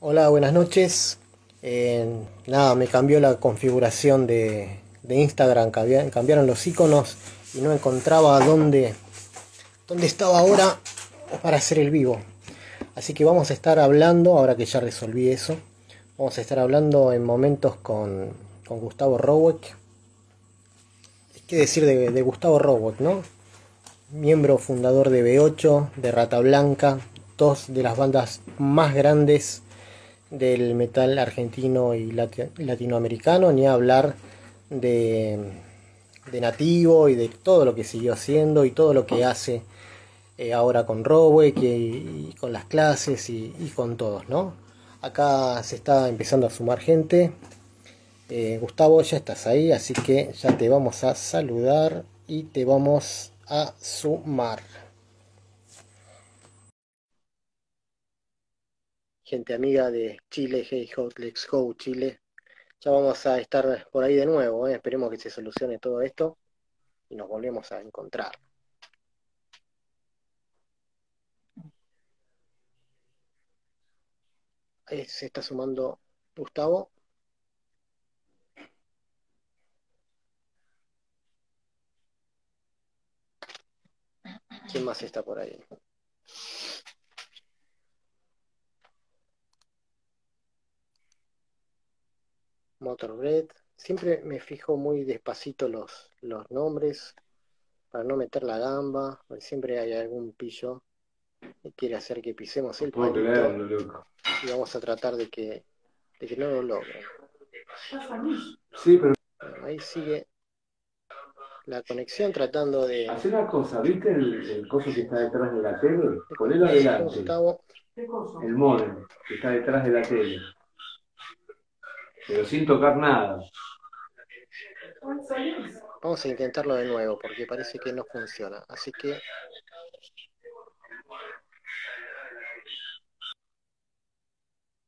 Hola, buenas noches. Eh, nada, me cambió la configuración de, de Instagram, cambi- cambiaron los iconos y no encontraba dónde, dónde estaba ahora para hacer el vivo. Así que vamos a estar hablando, ahora que ya resolví eso, vamos a estar hablando en momentos con, con Gustavo Roweck. ¿Qué decir de, de Gustavo Roweck, no? Miembro fundador de B8, de Rata Blanca, dos de las bandas más grandes del metal argentino y lati- latinoamericano, ni hablar de, de Nativo y de todo lo que siguió haciendo y todo lo que hace eh, ahora con Roweck y, y con las clases y, y con todos, ¿no? Acá se está empezando a sumar gente. Eh, Gustavo, ya estás ahí, así que ya te vamos a saludar y te vamos a sumar. Gente amiga de Chile, Hey Hot, Let's Go Chile. Ya vamos a estar por ahí de nuevo, ¿eh? esperemos que se solucione todo esto y nos volvemos a encontrar. Ahí se está sumando Gustavo. ¿Quién más está por ahí? Motorbread. Siempre me fijo muy despacito los, los nombres para no meter la gamba, porque siempre hay algún pillo que quiere hacer que pisemos el palito y vamos a tratar de que, de que no lo logren. Sí, pero Bueno, ahí sigue la conexión tratando de... hace una cosa, ¿viste el, el coso que está detrás de la tele? Ponelo adelante, Gustavo. el modem que está detrás de la tele. Pero sin tocar nada. Vamos a intentarlo de nuevo porque parece que no funciona. Así que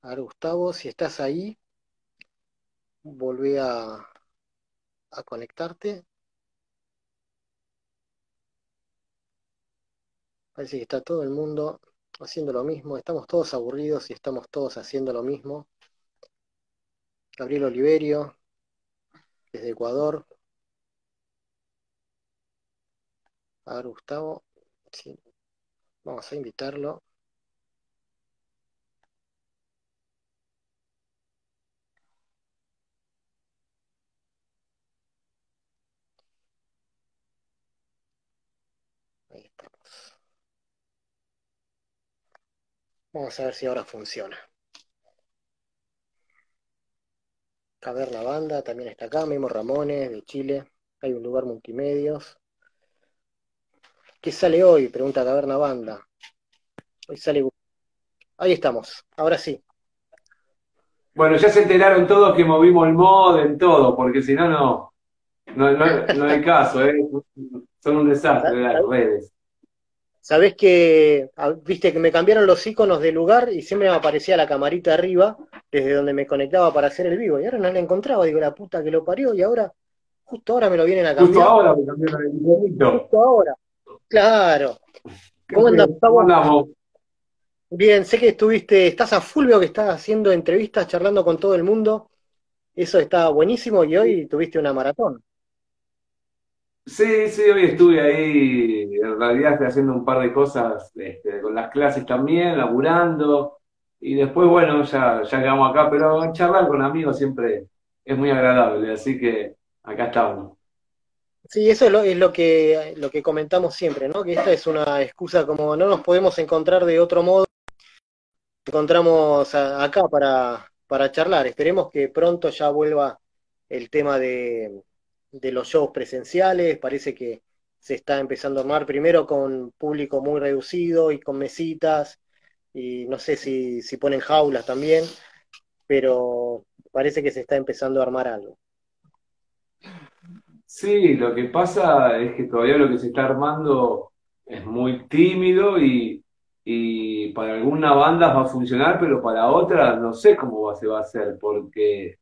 A Gustavo, si estás ahí, volvé a, a conectarte. Parece que está todo el mundo haciendo lo mismo. Estamos todos aburridos y estamos todos haciendo lo mismo. Gabriel Oliverio, desde Ecuador. A ver, Gustavo, sí, vamos a invitarlo. Ahí estamos. Vamos a ver si ahora funciona. Caverna Banda también está acá. Memo Ramones, de Chile. Hay un lugar multimedios. ¿Qué sale hoy? Pregunta Caverna Banda. Hoy sale. Ahí estamos. Ahora sí. Bueno, ya se enteraron todos que movimos el modem, todo, porque si no, no, no, no, no hay caso, ¿eh? Son un desastre las redes. Sabés que, viste que me cambiaron los iconos de lugar y siempre me aparecía la camarita arriba, desde donde me conectaba para hacer el vivo. Y ahora no la encontraba. Digo, la puta que lo parió. Y ahora, justo ahora me lo vienen a Justo cambiar. ahora me cambiaron el iconito. Justo ahora. Claro. ¿Qué ¿Cómo andamos? Bien, sé que estuviste, estás a full, veo que estás haciendo entrevistas, charlando con todo el mundo. Eso está buenísimo y hoy tuviste una maratón. Sí, sí, hoy estuve ahí, en realidad estoy haciendo un par de cosas este, con las clases también, laburando, y después, bueno, ya, ya quedamos acá, pero charlar con amigos siempre es muy agradable, así que acá estamos. Sí, eso es lo, que, lo que comentamos siempre, ¿no? Que esta es una excusa como no nos podemos encontrar de otro modo, encontramos acá para, para charlar. Esperemos que pronto ya vuelva el tema de, de los shows presenciales. Parece que se está empezando a armar primero con público muy reducido y con mesitas, y no sé si, si ponen jaulas también, pero parece que se está empezando a armar algo. Sí, lo que pasa es que todavía lo que se está armando es muy tímido y, y para algunas bandas va a funcionar, pero para otras no sé cómo va- se va a hacer, porque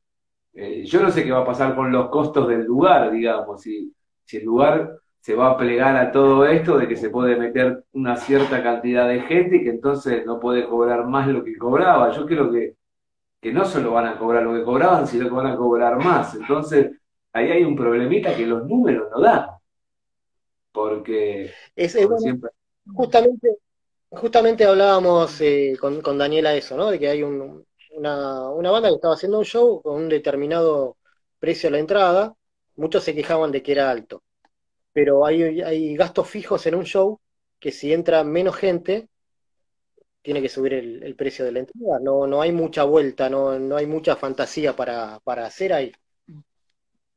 eh, yo no sé qué va a pasar con los costos del lugar, digamos, si, si el lugar se va a plegar a todo esto de que se puede meter una cierta cantidad de gente y que entonces no puede cobrar más lo que cobraba. Yo creo que, que no solo van a cobrar lo que cobraban, sino que van a cobrar más. Entonces, ahí hay un problemita que los números no dan. Porque es, justamente, justamente hablábamos eh, con, con, Daniela eso, ¿no? De que hay una, una banda que estaba haciendo un show con un determinado precio a la entrada. Muchos se quejaban de que era alto pero hay, hay gastos fijos en un show que si entra menos gente, tiene que subir el, precio de la entrada. No, no hay mucha vuelta, no, no hay mucha fantasía para, hacer ahí.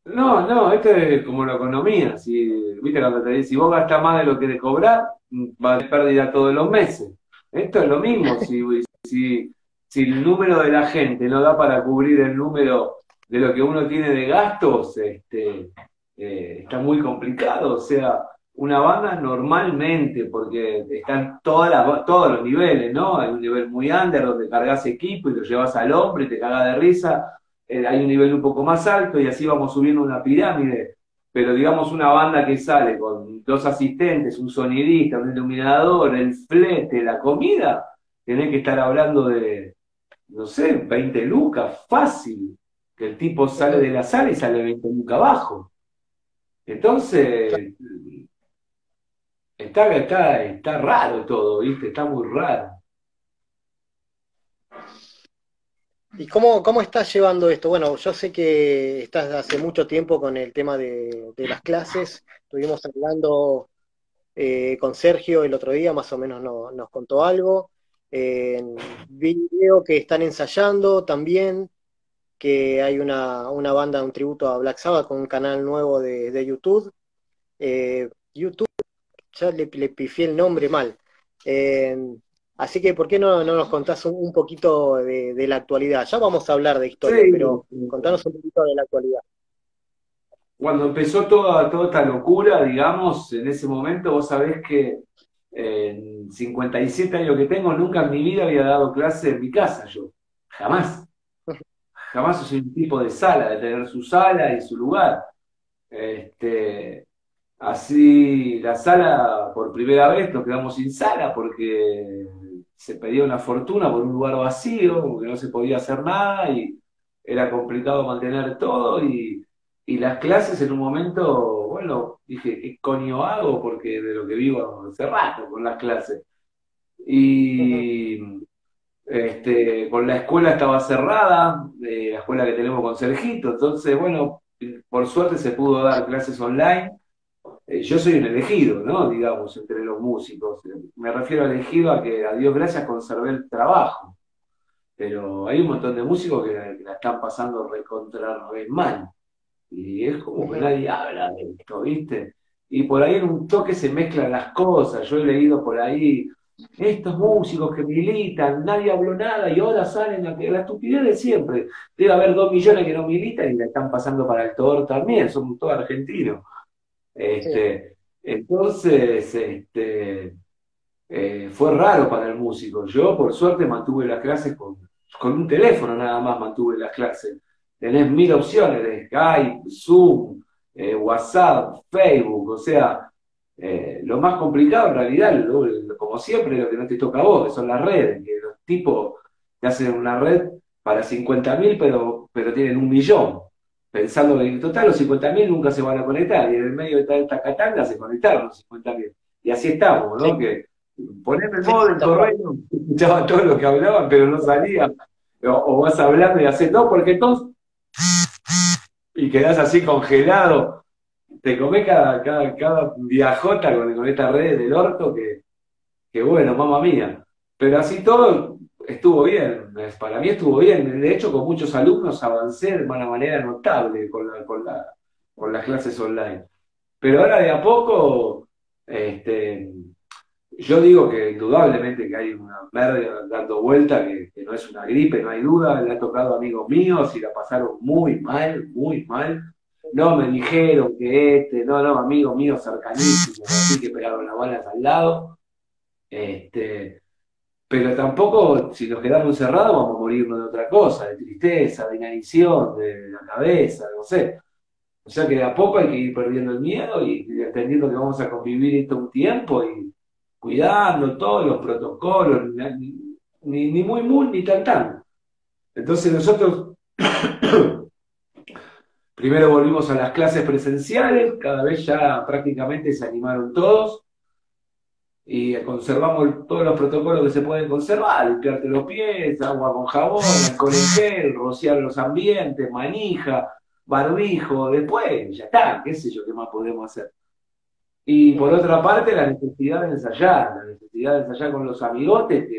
No, no, esto es como la economía. Si, viste cuando te dice, si vos gastas más de lo que de cobrar, va a pérdida todos los meses. Esto es lo mismo. si, si, si el número de la gente no da para cubrir el número de lo que uno tiene de gastos, este, eh, está muy complicado. O sea, una banda normalmente, porque están todas todos los niveles, ¿no? Hay un nivel muy under donde cargas equipo y lo llevas al hombre y te cagas de risa. Eh, hay un nivel un poco más alto y así vamos subiendo una pirámide. Pero digamos una banda que sale con dos asistentes, un sonidista, un iluminador, el flete, la comida, tenés que estar hablando de, no sé, 20 lucas, fácil. Que el tipo sale de la sala y sale 20 lucas abajo. Entonces, está, está, está raro todo, ¿viste? Está muy raro. ¿Y cómo, cómo estás llevando esto? Bueno, yo sé que estás hace mucho tiempo con el tema de, las clases. Estuvimos hablando eh, con Sergio el otro día, más o menos nos contó algo. Eh, video que están ensayando también que hay una, una, banda, un tributo a Black Sabbath con un canal nuevo de, YouTube. Eh, YouTube, ya le, le, pifié el nombre mal. Eh, así que, ¿por qué no, no nos contás un, poquito de, la actualidad? Ya vamos a hablar de historia, pero contanos un poquito de la actualidad. Cuando empezó toda, toda esta locura, digamos, en ese momento, vos sabés que en 57 años que tengo, nunca en mi vida había dado clase en mi casa yo. Jamás jamás soy un tipo de sala, de tener su sala y su lugar. Este, así, la sala, por primera vez nos quedamos sin sala porque se pedía una fortuna por un lugar vacío, porque no se podía hacer nada y era complicado mantener todo y, las clases en un momento, bueno, dije, ¿qué coño hago? Porque de lo que vivo hace rato con las clases. Y este, con la escuela estaba cerrada, eh, la escuela que tenemos con Sergito, entonces, bueno, por suerte se pudo dar clases online. Eh, yo soy un elegido, ¿no? Digamos, entre los músicos. Me refiero a elegido a que, a Dios gracias, conservé el trabajo. Pero hay un montón de músicos que, la están pasando recontra re mal. Y es como que nadie habla de esto, ¿viste? Y por ahí en un toque se mezclan las cosas. Yo he leído por ahí estos músicos que militan, nadie habló nada y ahora salen a la estupidez de siempre. Debe haber dos millones que no militan y la están pasando para el Toro también, son todos argentinos. Este, Entonces, este, eh, fue raro para el músico. Yo, por suerte, mantuve las clases con, con un teléfono nada más, mantuve las clases. Tenés mil opciones de Skype, Zoom, eh, WhatsApp, Facebook, o sea, eh, lo más complicado en realidad, como siempre, lo que no te toca a vos, que son las redes, que los tipos te hacen una red para 50.000, pero, pero tienen un millón, pensando que en total los 50.000 nunca se van a conectar, y en el medio de esta catanga se conectaron los 50.000. Y así estamos, ¿no? Que poneme el modo del correo, escuchaba todo lo que hablaban, pero no salía. O, vas hablando y haces, no, porque todos... Y quedás así congelado te comés cada, cada, cada viajota con, esta red del orto que, que bueno, mamá mía. Pero así todo estuvo bien, para mí estuvo bien. De hecho, con muchos alumnos avancé de una manera notable con, la, con, la, con las clases online. Pero ahora de a poco, este, yo digo que indudablemente que hay una merda dando vuelta, que, no es una gripe, no hay duda, le ha tocado amigos míos y la pasaron muy mal, muy mal no me dijeron que este, no, no, amigo mío cercanísimo, así que pegaron las balas al lado. Este, pero tampoco, si nos quedamos encerrados, vamos a morirnos de otra cosa, de tristeza, de inanición, de la cabeza, no sé. O sea que de a poco hay que ir perdiendo el miedo y, entendiendo que vamos a convivir esto un tiempo y cuidando todos los protocolos, ni, muy muy ni tan tan. Entonces nosotros primero volvimos a las clases presenciales, cada vez ya prácticamente se animaron todos y conservamos todos los protocolos que se pueden conservar, limpiarte los pies, agua con jabón, alcohol en gel, rociar los ambientes, manija, barbijo, después ya está, qué sé yo, qué más podemos hacer. Y por otra parte, la necesidad de ensayar, la necesidad de ensayar con los amigotes,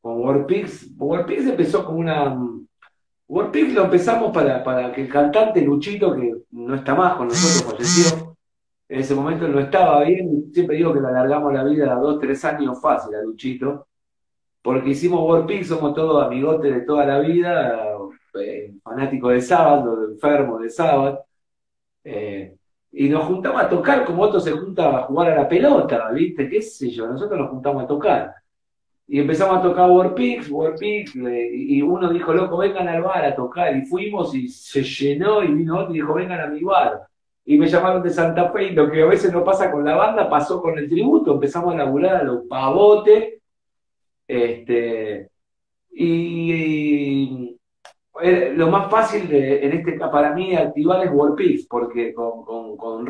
con WordPix, WordPix empezó como una... WordPix lo empezamos para, para que el cantante Luchito, que no está más con nosotros, falleció, en ese momento no estaba bien, siempre digo que le alargamos la vida a dos, tres años fácil a Luchito, porque hicimos WordPix, somos todos amigotes de toda la vida, eh, fanáticos de sábado, enfermos de sábado, eh, y nos juntamos a tocar como otros se juntan a jugar a la pelota, ¿viste? ¿Qué sé yo? Nosotros nos juntamos a tocar. Y empezamos a tocar Warpix, Warpix, y uno dijo, loco, vengan al bar a tocar, y fuimos y se llenó, y vino otro y dijo, vengan a mi bar. Y me llamaron de Santa Fe, y lo que a veces no pasa con la banda, pasó con el tributo, empezamos a laburar a los pavotes, este, y, lo más fácil de, en este para mí de activar es Warpix, porque con, con, con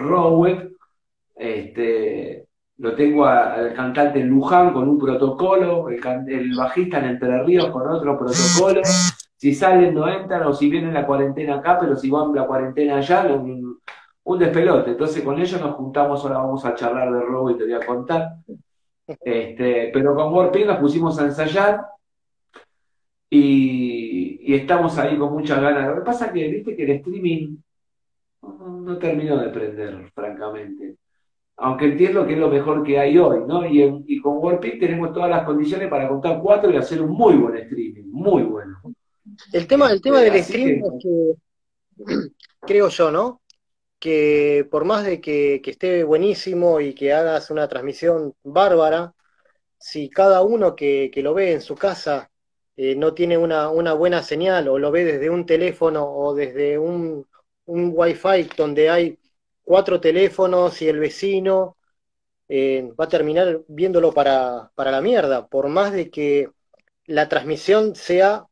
este, lo tengo al cantante Luján con un protocolo, el, bajista en Entre Ríos con otro protocolo. Si salen no entran, o si vienen la cuarentena acá, pero si van la cuarentena allá, un, un despelote. Entonces con ellos nos juntamos, ahora vamos a charlar de robo y te voy a contar. Este, pero con WordPress nos pusimos a ensayar y, estamos ahí con muchas ganas. Lo que pasa es que, viste que el streaming no, no terminó de prender, francamente aunque entiendo que es lo mejor que hay hoy, ¿no? Y, con WordPix tenemos todas las condiciones para contar cuatro y hacer un muy buen streaming, muy bueno. El tema, el tema del streaming es que, creo yo, ¿no? Que por más de que, esté buenísimo y que hagas una transmisión bárbara, si cada uno que, lo ve en su casa eh, no tiene una, una, buena señal o lo ve desde un teléfono o desde un, un wifi donde hay cuatro teléfonos y el vecino eh, va a terminar viéndolo para, la mierda, por más de que la transmisión sea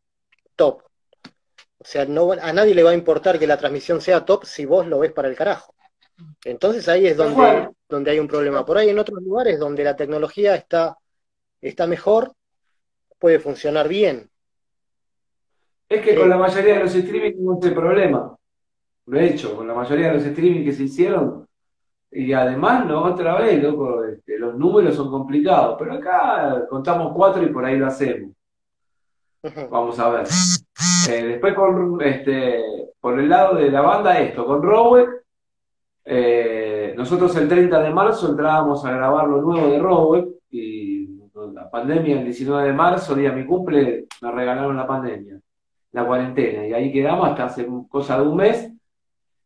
top. O sea, no, a nadie le va a importar que la transmisión sea top si vos lo ves para el carajo. Entonces ahí es donde, donde hay un problema. Por ahí en otros lugares donde la tecnología está, está mejor, puede funcionar bien. Es que con la mayoría de los streaming no hay problema lo he hecho con la mayoría de los streaming que se hicieron. Y además, no, otra vez, loco, este, los números son complicados, pero acá contamos cuatro y por ahí lo hacemos. Vamos a ver. Eh, después con este, por el lado de la banda, esto, con Rowek, eh, nosotros el 30 de marzo entrábamos a grabar lo nuevo de Rowek y la pandemia el 19 de marzo, día de mi cumple, me regalaron la pandemia, la cuarentena, y ahí quedamos hasta hace cosa de un mes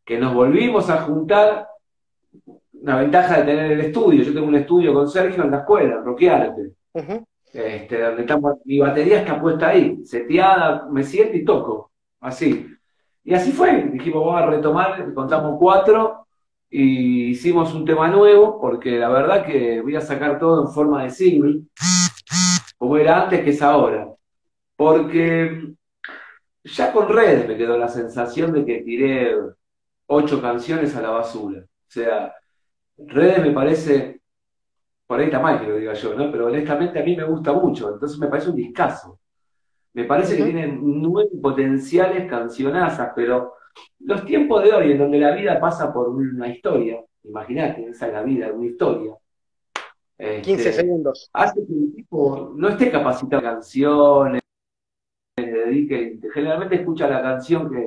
que nos volvimos a juntar, una ventaja de tener el estudio, yo tengo un estudio con Sergio en la escuela, en Roquearte, este, donde mi batería está puesta ahí, seteada, me siento y toco, así. Y así fue, dijimos, vamos a retomar, contamos cuatro, y hicimos un tema nuevo, porque la verdad que voy a sacar todo en forma de single, como era antes que es ahora. Porque ya con redes me quedó la sensación de que tiré ocho canciones a la basura. O sea, redes me parece, por ahí está mal que lo diga yo, ¿no? Pero honestamente a mí me gusta mucho, entonces me parece un discazo. Me parece que tienen nueve potenciales cancionazas, pero los tiempos de hoy, en donde la vida pasa por una historia, imagínate, esa es la vida, una historia. 15 este, segundos. Hace que el tipo no esté capacitado en canciones, dedique, generalmente escucha la canción que,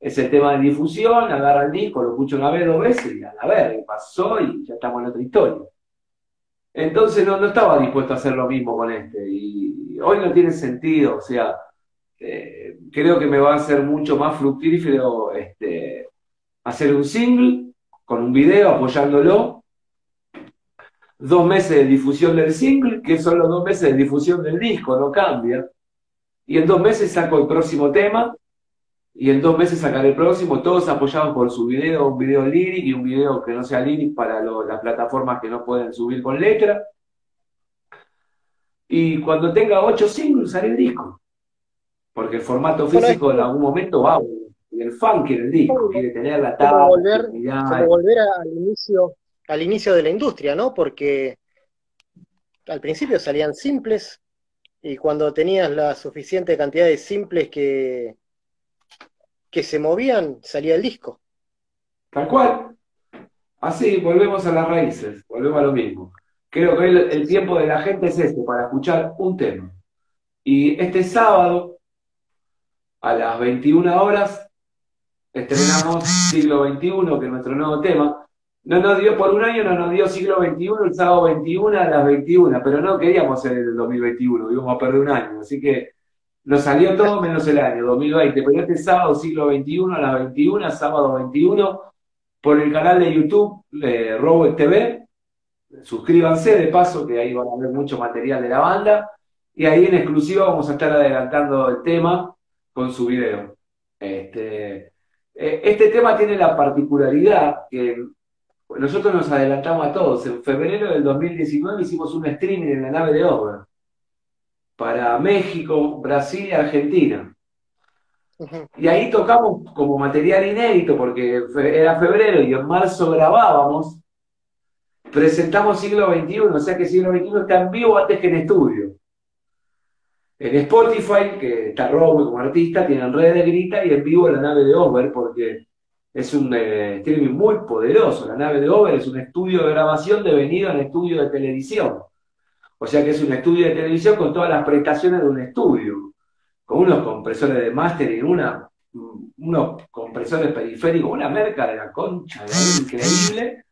es el tema de difusión, agarra el disco, lo escucho una vez, dos veces y a la ver, pasó y ya estamos en otra historia. Entonces no, no estaba dispuesto a hacer lo mismo con este y hoy no tiene sentido, o sea, eh, creo que me va a ser mucho más fructífero este, hacer un single con un video apoyándolo, dos meses de difusión del single, que son los dos meses de difusión del disco, no cambia, y en dos meses saco el próximo tema y en dos meses sacaré el próximo, todos apoyados por su video, un video lyric y un video que no sea lyric para las plataformas que no pueden subir con letra. Y cuando tenga ocho singles, haré el disco. Porque el formato físico en algún momento va. Y el fan quiere el disco, quiere tener la tabla. volver, volver al inicio, al inicio de la industria, ¿no? Porque al principio salían simples y cuando tenías la suficiente cantidad de simples que, que se movían, salía el disco. Tal cual. Así, volvemos a las raíces, volvemos a lo mismo. Creo que el, tiempo de la gente es este, para escuchar un tema. Y este sábado, a las 21 horas, estrenamos Siglo XXI, que es nuestro nuevo tema. No nos dio, por un año no nos dio siglo XXI, el sábado 21 a las 21, pero no queríamos hacer el 2021, íbamos a perder un año. Así que nos salió todo menos el año 2020, pero este sábado, siglo XXI, a las 21, sábado 21, por el canal de YouTube de Robot TV. Suscríbanse de paso, que ahí van a ver mucho material de la banda. Y ahí en exclusiva vamos a estar adelantando el tema con su video. Este, eh, este tema tiene la particularidad que nosotros nos adelantamos a todos. En febrero del 2019 hicimos un streaming en la nave de obra para México, Brasil y Argentina. Y ahí tocamos como material inédito, porque era febrero y en marzo grabábamos, presentamos siglo XXI, o sea que siglo XXI está en vivo antes que en estudio. En Spotify, que está Robo como artista, tienen red de grita y en vivo la nave de Over, porque es un eh, streaming muy poderoso. La nave de Over es un estudio de grabación devenido en estudio de televisión. O sea que es un estudio de televisión con todas las prestaciones de un estudio, con unos compresores de mastering, una, unos compresores periféricos, una merca de la concha, de increíble.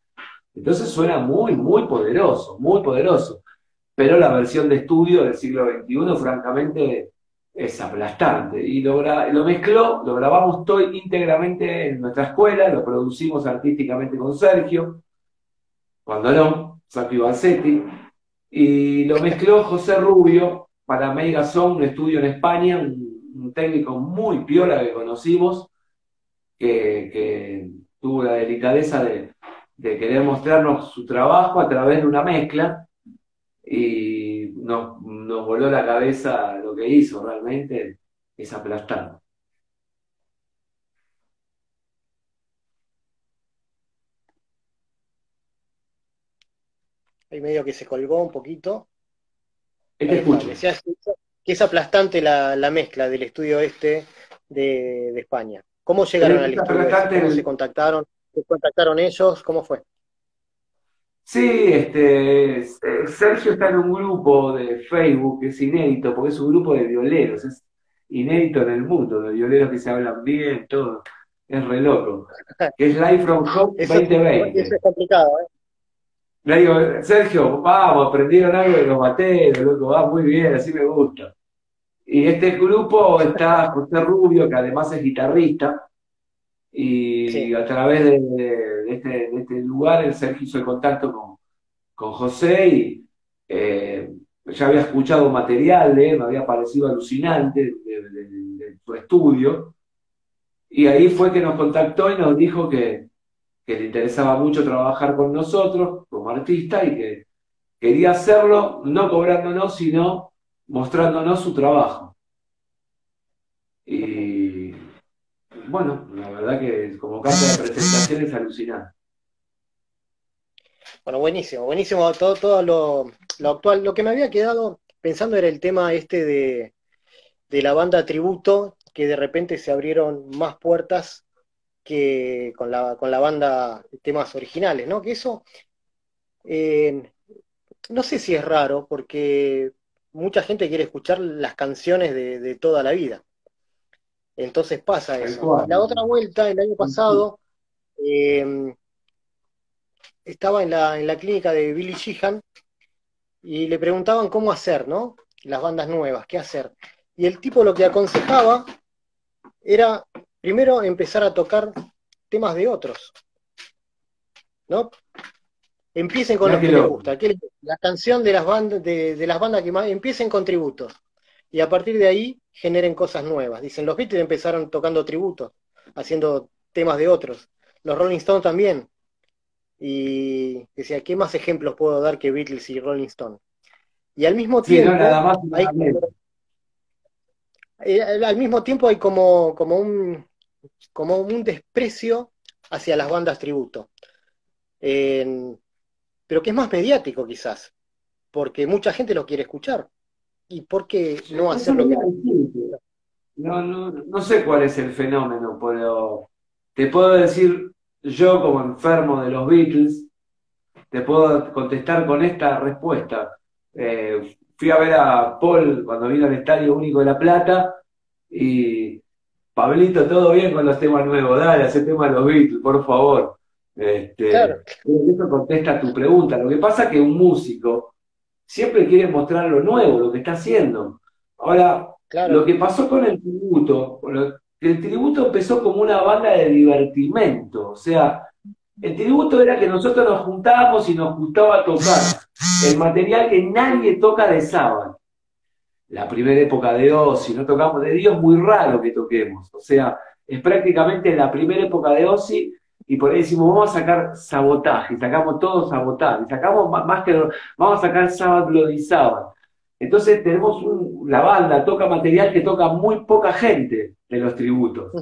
Entonces suena muy, muy poderoso, muy poderoso. Pero la versión de estudio del siglo XXI, francamente, es aplastante. Y lo, lo mezcló, lo grabamos todo íntegramente en nuestra escuela, lo producimos artísticamente con Sergio, cuando no, Sergio Balsetti y lo mezcló José Rubio para Mega Sound, un estudio en España, un, técnico muy piola que conocimos, que, tuvo la delicadeza de, querer mostrarnos su trabajo a través de una mezcla y nos, nos voló la cabeza lo que hizo realmente, es aplastante. Ahí medio que se colgó un poquito. Este escucho. Que es aplastante la, mezcla del estudio este de, España. ¿Cómo llegaron al estudio? ¿Cómo se contactaron? ¿Se contactaron ellos? ¿Cómo fue? Sí, este, Sergio está en un grupo de Facebook que es inédito, porque es un grupo de violeros, es inédito en el mundo, de violeros que se hablan bien, todo, es re loco. Es Live from Home 2020. Eso es complicado, ¿eh? Le digo, Sergio, vamos, aprendieron algo de los bateros, loco, va muy bien, así me gusta. Y este grupo está José Rubio, que además es guitarrista, y a través este, de, este, lugar el Sergio hizo el contacto con, José y eh, ya había escuchado material me había parecido alucinante de su estudio, y ahí fue que nos contactó y nos dijo que, que le interesaba mucho trabajar con nosotros como artista y que quería hacerlo no cobrándonos, sino mostrándonos su trabajo. Bueno, la verdad que como carta de presentación es alucinante. Bueno, buenísimo, buenísimo todo, todo lo, actual. Lo que me había quedado pensando era el tema este de, de la banda tributo, que de repente se abrieron más puertas que con la, con la banda de temas originales, ¿no? Que eso, eh, no sé si es raro, porque mucha gente quiere escuchar las canciones de, toda la vida. Entonces pasa eso. La otra vuelta, el año pasado, em, estaba en la, en la clínica de Billy Sheehan y le preguntaban cómo hacer, ¿no? Las bandas nuevas, qué hacer. Y el tipo lo que aconsejaba era primero empezar a tocar temas de otros. ¿No? Empiecen con lo que les gusta. la canción de las bandas, de, las bandas que más, empiecen con tributos. Y a partir de ahí generen cosas nuevas. Dicen, los Beatles empezaron tocando tributos, haciendo temas de otros. Los Rolling Stones también. Y decía, ¿qué más ejemplos puedo dar que Beatles y Rolling Stones? Y al mismo tiempo, hay, eh, al mismo tiempo hay como, como, un, como un desprecio hacia las bandas tributo. pero que es más mediático quizás, porque mucha gente lo quiere escuchar. ¿Y por qué no hacerlo? No, no, no sé cuál es el fenómeno, pero te puedo decir, yo como enfermo de los Beatles, te puedo contestar con esta respuesta. Eh, fui a ver a Paul cuando vino al Estadio Único de La Plata y Pablito, todo bien con los temas nuevos, dale, hace tema de los Beatles, por favor. Este, Eso contesta tu pregunta. Lo que pasa es que un músico siempre quiere mostrar lo nuevo, lo que está haciendo. Ahora, lo que pasó con el tributo, el tributo empezó como una banda de divertimento, o sea, el tributo era que nosotros nos juntábamos y nos gustaba tocar el material que nadie toca de sábado. La primera época de Ozzy, no tocamos de Dios, muy raro que toquemos. O sea, es prácticamente la primera época de Ozzy y por ahí decimos, vamos a sacar sabotaje, y sacamos todo sabotaje, sacamos más que, vamos a sacar Sabbath Bloody Sabbath. Entonces tenemos la banda, toca material que toca muy poca gente de los tributos.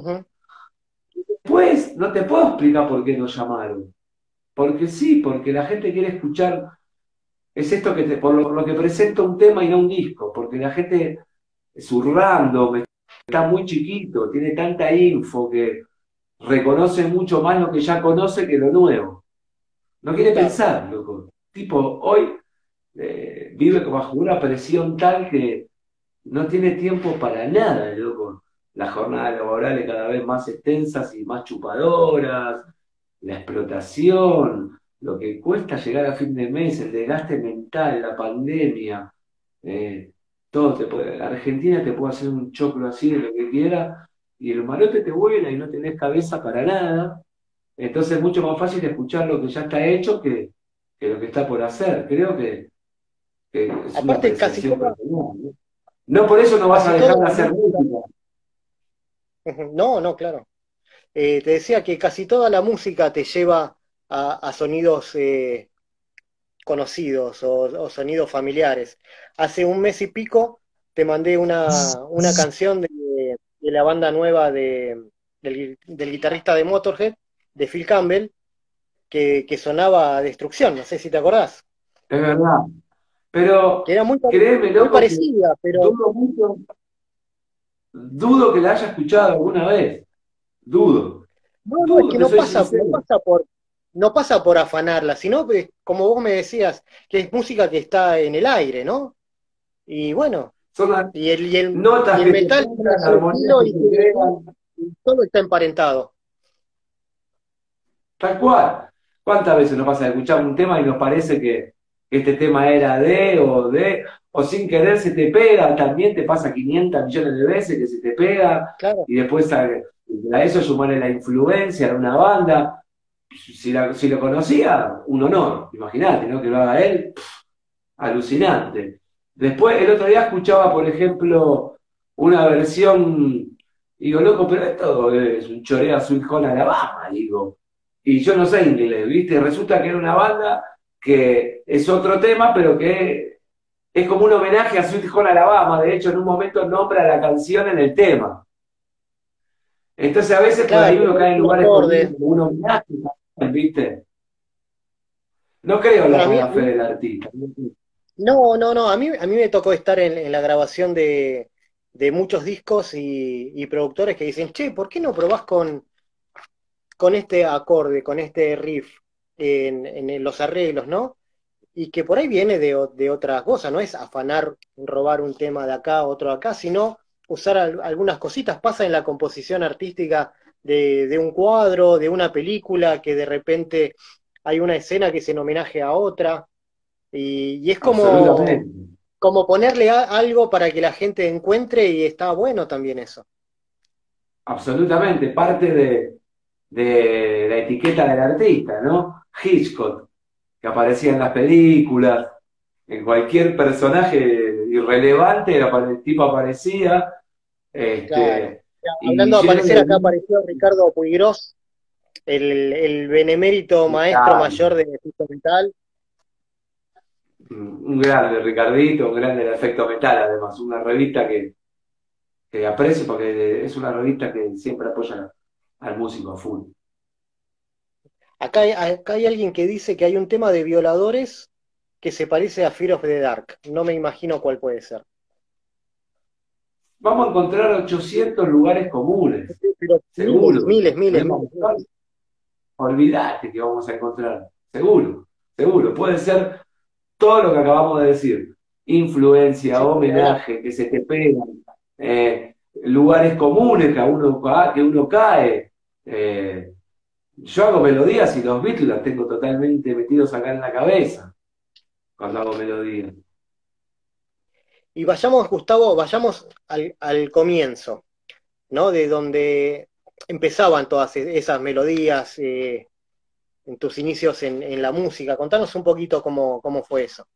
Después, no te puedo explicar por qué nos llamaron. Porque sí, porque la gente quiere escuchar, es esto que te, por lo, que presento un tema y no un disco, porque la gente zurrando, está muy chiquito, tiene tanta info que reconoce mucho más lo que ya conoce que lo nuevo. No quiere pensar, loco. Tipo, hoy eh, vive bajo una presión tal que no tiene tiempo para nada, loco. Las jornadas laborales cada vez más extensas y más chupadoras, la explotación, lo que cuesta llegar a fin de mes, el desgaste mental, la pandemia, eh, todo te Argentina te puede hacer un choclo así de lo que quiera, y el malote te vuela y no tenés cabeza para nada, entonces es mucho más fácil escuchar lo que ya está hecho que, lo que está por hacer. Creo que, es Aparte, casi ¿no? por eso no vas a dejar de hacer música. No, no, claro. Eh, te decía que casi toda la música te lleva a, sonidos eh, conocidos o, sonidos familiares. Hace un mes y pico te mandé una, una canción de de la banda nueva de, del, guitarrista de Motorhead, de Phil Campbell, que, sonaba a Destrucción, no sé si te acordás. Es verdad. Pero era muy, parecida, pero. Dudo, mucho, dudo que la haya escuchado alguna vez. Dudo. No, no, es que no pasa, no pasa, por, no pasa por afanarla, sino que, como vos me decías, que es música que está en el aire, ¿no? Y bueno, y el, y el, metal y, todo está emparentado. Tal cual. ¿Cuántas veces nos pasa de escuchar un tema y nos parece que este tema era de o de, o sin querer se te pega, también te pasa 500 millones de veces que se te pega, y después a, a eso sumarle la influencia de una banda. Si, si lo conocía, un honor, imagínate, ¿no? Que lo haga él, alucinante. Después, el otro día escuchaba, por ejemplo, una versión, digo, loco, pero esto es un chorea Sweet Home Alabama, digo. Y yo no sé inglés, ¿viste? Resulta que era una banda que es otro tema, pero que es como un homenaje a Sweet Home Alabama. De hecho, en un momento nombra la canción en el tema. Entonces, a veces por ahí uno cae en lugares como un homenaje, ¿viste? No creo en la buena fe del artista. No, no, no. A mí, a mí me tocó estar en, la grabación de, muchos discos y, productores que dicen, che, ¿por qué no probás con, con este acorde, con este riff en, los arreglos, ¿no? Y que por ahí viene de, de otra cosa, no es afanar, robar un tema de acá, otro de acá, sino usar algunas cositas. Pasa en la composición artística de, de un cuadro, de una película, que de repente hay una escena que es en homenaje a otra. Y, es como, como ponerle algo para que la gente encuentre y está bueno también eso. Absolutamente, parte de, de la etiqueta del artista, ¿no? Hitchcock, que aparecía en las películas, en cualquier personaje irrelevante, el tipo aparecía, Este, Hablando de aparecer, acá apareció Ricardo Puigros, el, el benemérito maestro mayor de efecto mental. Un grande Ricardito, un grande de efecto mental, además, una revista que, que aprecio porque es una revista que siempre apoya al músico a full. Acá hay, acá hay alguien que dice que hay un tema de violadores que se parece a Fear of the Dark. No me imagino cuál puede ser. Vamos a encontrar 800 lugares comunes. seguro. Miles, miles, miles. Olvídate que vamos a encontrar. Seguro, seguro. Puede ser todo lo que acabamos de decir. Influencia, homenaje, que se te pegan, eh, lugares comunes que, uno, que uno cae. Eh, yo hago melodías y los Beatles las tengo totalmente metidos acá en la cabeza cuando hago melodías. Y vayamos, Gustavo, vayamos al, comienzo, ¿no? De donde empezaban todas e-, esas melodías eh, en tus inicios en, la música. Contanos un poquito cómo, cómo fue eso.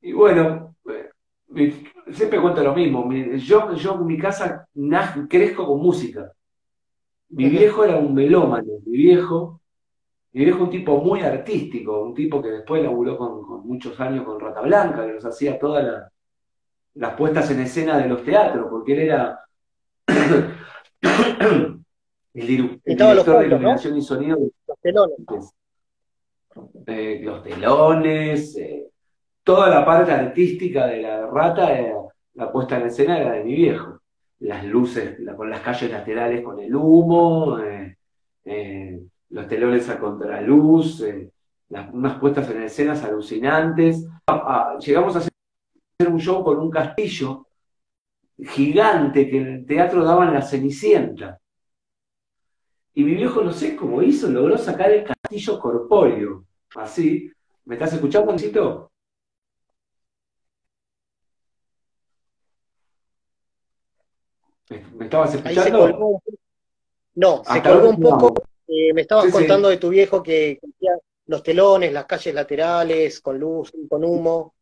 Y bueno, eh, siempre cuento lo mismo. Yo, yo en mi casa crezco con música. Mi viejo era un melómano, mi viejo, mi viejo un tipo muy artístico, un tipo que después laburó con, muchos años con Rata Blanca, que nos hacía todas las puestas en escena de los teatros, porque él era el, director de iluminación y sonido de los telones. Eh, los telones, eh, toda la parte artística de la rata, la puesta en escena era de mi viejo las luces con las calles laterales con el humo, eh, eh, los telones a contraluz, eh, unas puestas en escenas alucinantes. Ah, ah, llegamos a hacer un show con un castillo gigante que en el teatro daban la Cenicienta. Y mi viejo no sé cómo hizo, logró sacar el castillo corpóreo. Así. ¿Me estás escuchando, Necesito? ¿Me estabas escuchando? no, se colgó un poco. Eh, me estabas contando de tu viejo que los telones, las calles laterales, con luz, con humo.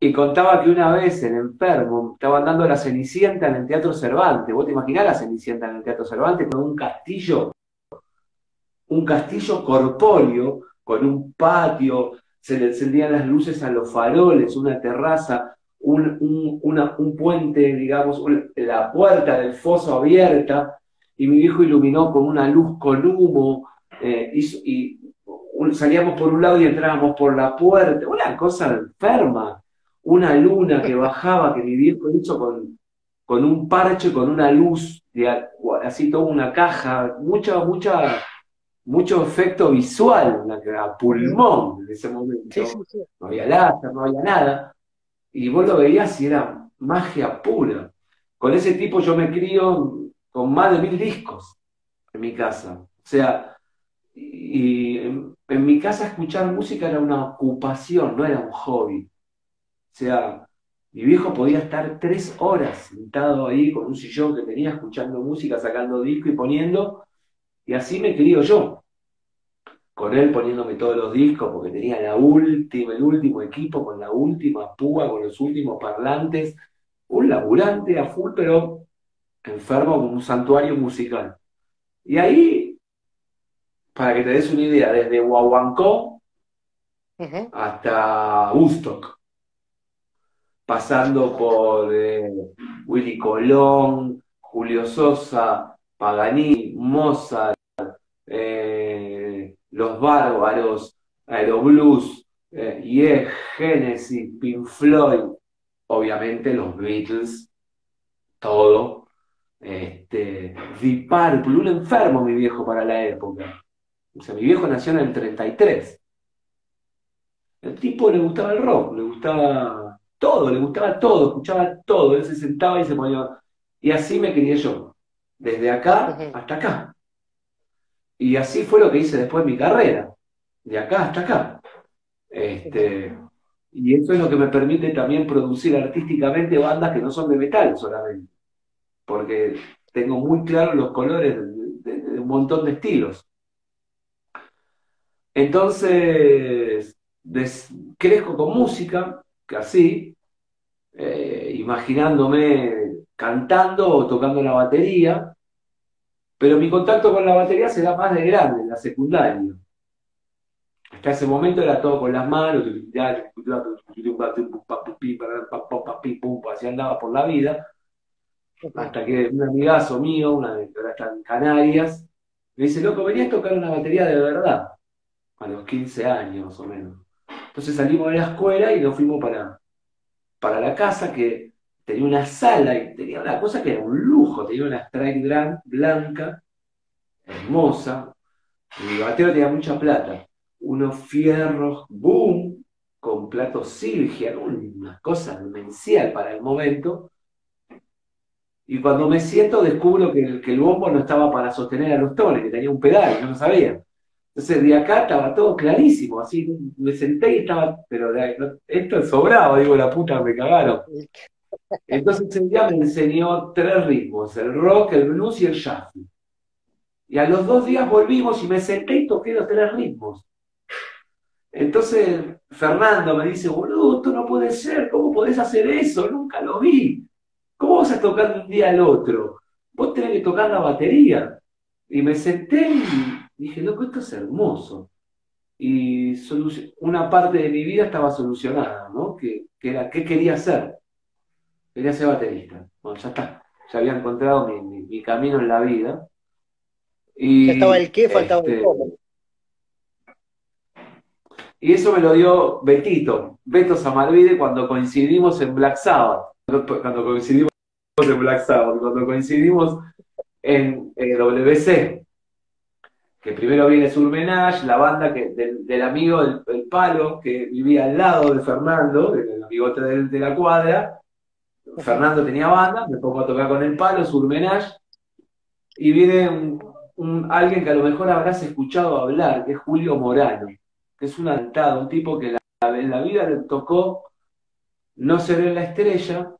Y contaba que una vez en Enfermo estaban dando la Cenicienta en el Teatro Cervantes. ¿Vos te imaginás la Cenicienta en el Teatro Cervantes con un castillo? Un castillo corpóreo, con un patio, se le encendían las luces a los faroles, una terraza, un, un puente, digamos, la puerta del foso abierta, y mi viejo iluminó con una luz con humo, eh, y, salíamos por un lado y entrábamos por la puerta, una cosa enferma, una luna que bajaba que mi viejo hizo con, con un parche, con una luz, de, así toda una caja, mucha, mucha, mucho efecto visual, a pulmón en ese momento. No había láser, no había nada y vos lo veías y era magia pura. Con ese tipo yo me crío con más de mil discos en mi casa. O sea, y en, mi casa escuchar música era una ocupación, no era un hobby. O sea, mi viejo podía estar tres horas sentado ahí con un sillón que tenía escuchando música, sacando disco y poniendo, y así me crío yo con él poniéndome todos los discos porque tenía la última, el último equipo con la última púa, con los últimos parlantes, un laburante a full, pero enfermo como un santuario musical. Y ahí, para que te des una idea, desde Huahuancó hasta Woodstock, pasando por eh, Willy Colón, Julio Sosa, Paganini, Mozart, los Bárbaros, Aeroblues, eh, Yeah, Genesis, Pink Floyd, obviamente los Beatles, todo. Este, Deep Purple, un enfermo mi viejo para la época. O sea, mi viejo nació en el 33. El tipo le gustaba el rock, le gustaba todo, le gustaba todo, escuchaba todo. Él se sentaba y se ponía. Y así me crié yo, desde acá hasta acá. Y así fue lo que hice después de mi carrera, de acá hasta acá. Este, y eso es lo que me permite también producir artísticamente bandas que no son de metal solamente, porque tengo muy claros los colores de, un montón de estilos. Entonces, crezco con música, así, eh, imaginándome cantando o tocando la batería, pero mi contacto con la batería se da más de grande, en la secundaria. Hasta ese momento era todo con las manos, así andaba por la vida, hasta que un amigazo mío, una de ahora está en Canarias, me dice, loco, venías a tocar una batería de verdad, a los 15 años más o menos. Entonces salimos de la escuela y nos fuimos para, para la casa que tenía una sala tenía una cosa que era un lujo, tenía una Strike blanca, hermosa, y mi batero tenía mucha plata, unos fierros, boom, con platos Silgia, una cosa demencial para el momento. Y cuando me siento descubro que el, bombo no estaba para sostener a los tones, que tenía un pedal, yo no sabía. Entonces de acá estaba todo clarísimo, así me senté y estaba, pero esto es sobrado, digo, la puta me cagaron. Entonces ese día me enseñó tres ritmos, el rock, el blues y el jazz. Y a los dos días volvimos y me senté y toqué los tres ritmos. Entonces Fernando me dice, boludo, esto no puede ser, ¿cómo podés hacer eso? Nunca lo vi. ¿Cómo vas a tocar de un día al otro? Vos tenés que tocar la batería. Y me senté y dije, loco, esto es hermoso. Y una parte de mi vida estaba solucionada, ¿no? Que, era, ¿qué quería hacer? Quería ser baterista. Bueno, ya está. Ya había encontrado mi, camino en la vida. Y, estaba el qué, faltaba el este, cómo. Y eso me lo dio Betito, Beto Samarvide, cuando coincidimos en Black Sabbath. Cuando coincidimos en Black Sabbath, cuando coincidimos en WC. Que primero viene Surmenage, la banda que, del, amigo el, Palo, que vivía al lado de Fernando, del amigo de, de la cuadra. Fernando tenía banda, me pongo a tocar con el Palo, Surmenage. Y viene un, alguien que a lo mejor habrás escuchado hablar, que es Julio Morano es un altado, un tipo que en la vida le tocó no ser la estrella,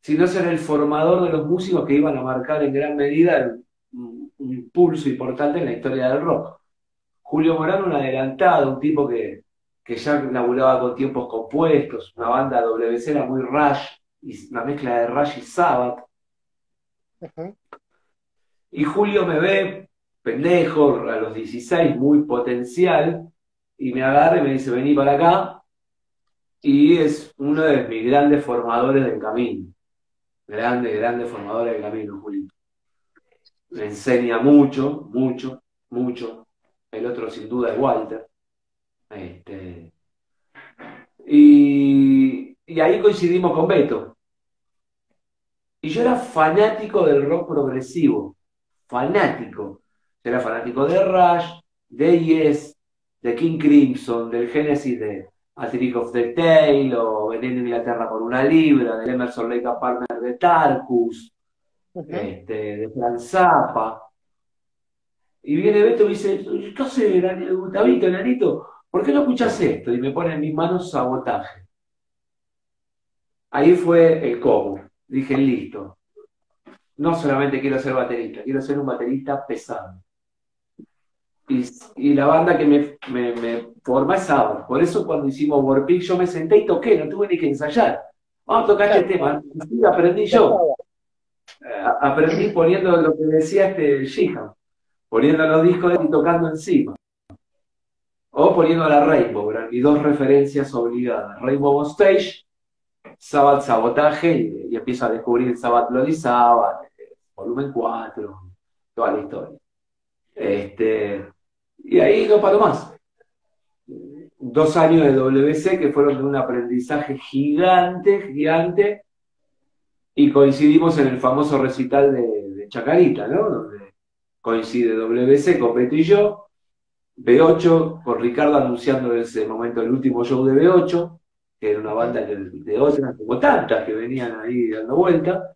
sino ser el formador de los músicos que iban a marcar en gran medida un, impulso importante en la historia del rock. Julio Morano, un adelantado, un tipo que, que ya laburaba con tiempos compuestos, una banda WC era muy Rush, y una mezcla de Rush y Sabbath. Y Julio me ve pendejo, a los 16, muy potencial, y me agarra y me dice, vení para acá. Y es uno de mis grandes formadores del camino. Grandes, grandes formadores del camino, Julito. Me enseña mucho, mucho, mucho. El otro sin duda es Walter. Este, y, y ahí coincidimos con Beto. Y yo era fanático del rock progresivo. Fanático. Yo era fanático de Rush, de Yes, de King Crimson, del Genesis de A Trick of the Tale, o Veneno Inglaterra por una libra, del Emerson Lake Partner de Tarkus, este, de Franz Zappa. Y viene Beto y dice, ¿qué hace, David, Nanito? ¿Por qué no escuchas esto? Y me pone en mis manos sabotaje. Ahí fue el cómo. Dije, listo. No solamente quiero ser baterista, quiero ser un baterista pesado y, la banda que me, me, forma es Sabbath. Por eso cuando hicimos Warpig yo me senté y toqué, no tuve ni que ensayar. Vamos a tocar este tema. Aprendí yo. Eh, aprendí poniendo lo que decía este Sheehan, poniendo los discos y tocando encima. O poniendo la Rainbow, eran mis dos referencias obligadas. Rainbow on Stage, Sabbath Sabotaje, y, empiezo a descubrir Sabbath Bloody Sabbath, volumen 4, toda la historia. Este, y ahí no paró más. Dos años de WC que fueron de un aprendizaje gigante, gigante, y coincidimos en el famoso recital de, Chacarita, ¿no? Donde coincide WC con Beto y yo, B8, con Ricardo anunciando en ese momento el último show de B8, que era una banda de otras, como tantas que venían ahí dando vuelta,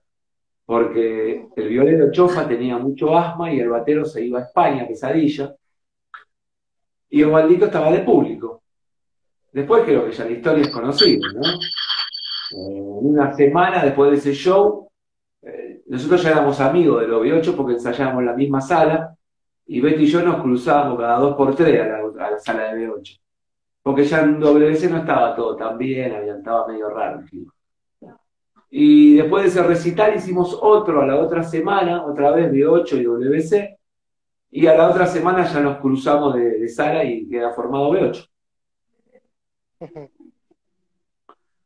porque el violero Chofa tenía mucho asma y el batero se iba a España, pesadilla, y Osvaldito estaba de público. Después creo que ya la historia es conocida, ¿no? Eh, una semana después de ese show, eh, nosotros ya éramos amigos de los 8 porque ensayábamos en la misma sala y Betty y yo nos cruzábamos cada dos por tres a la, sala de B8. Porque ya en WC no estaba todo tan bien, estaba medio raro. Y después de ese recital hicimos otro a la otra semana, otra vez de 8 y WC, y a la otra semana ya nos cruzamos de, sala y queda formado B8.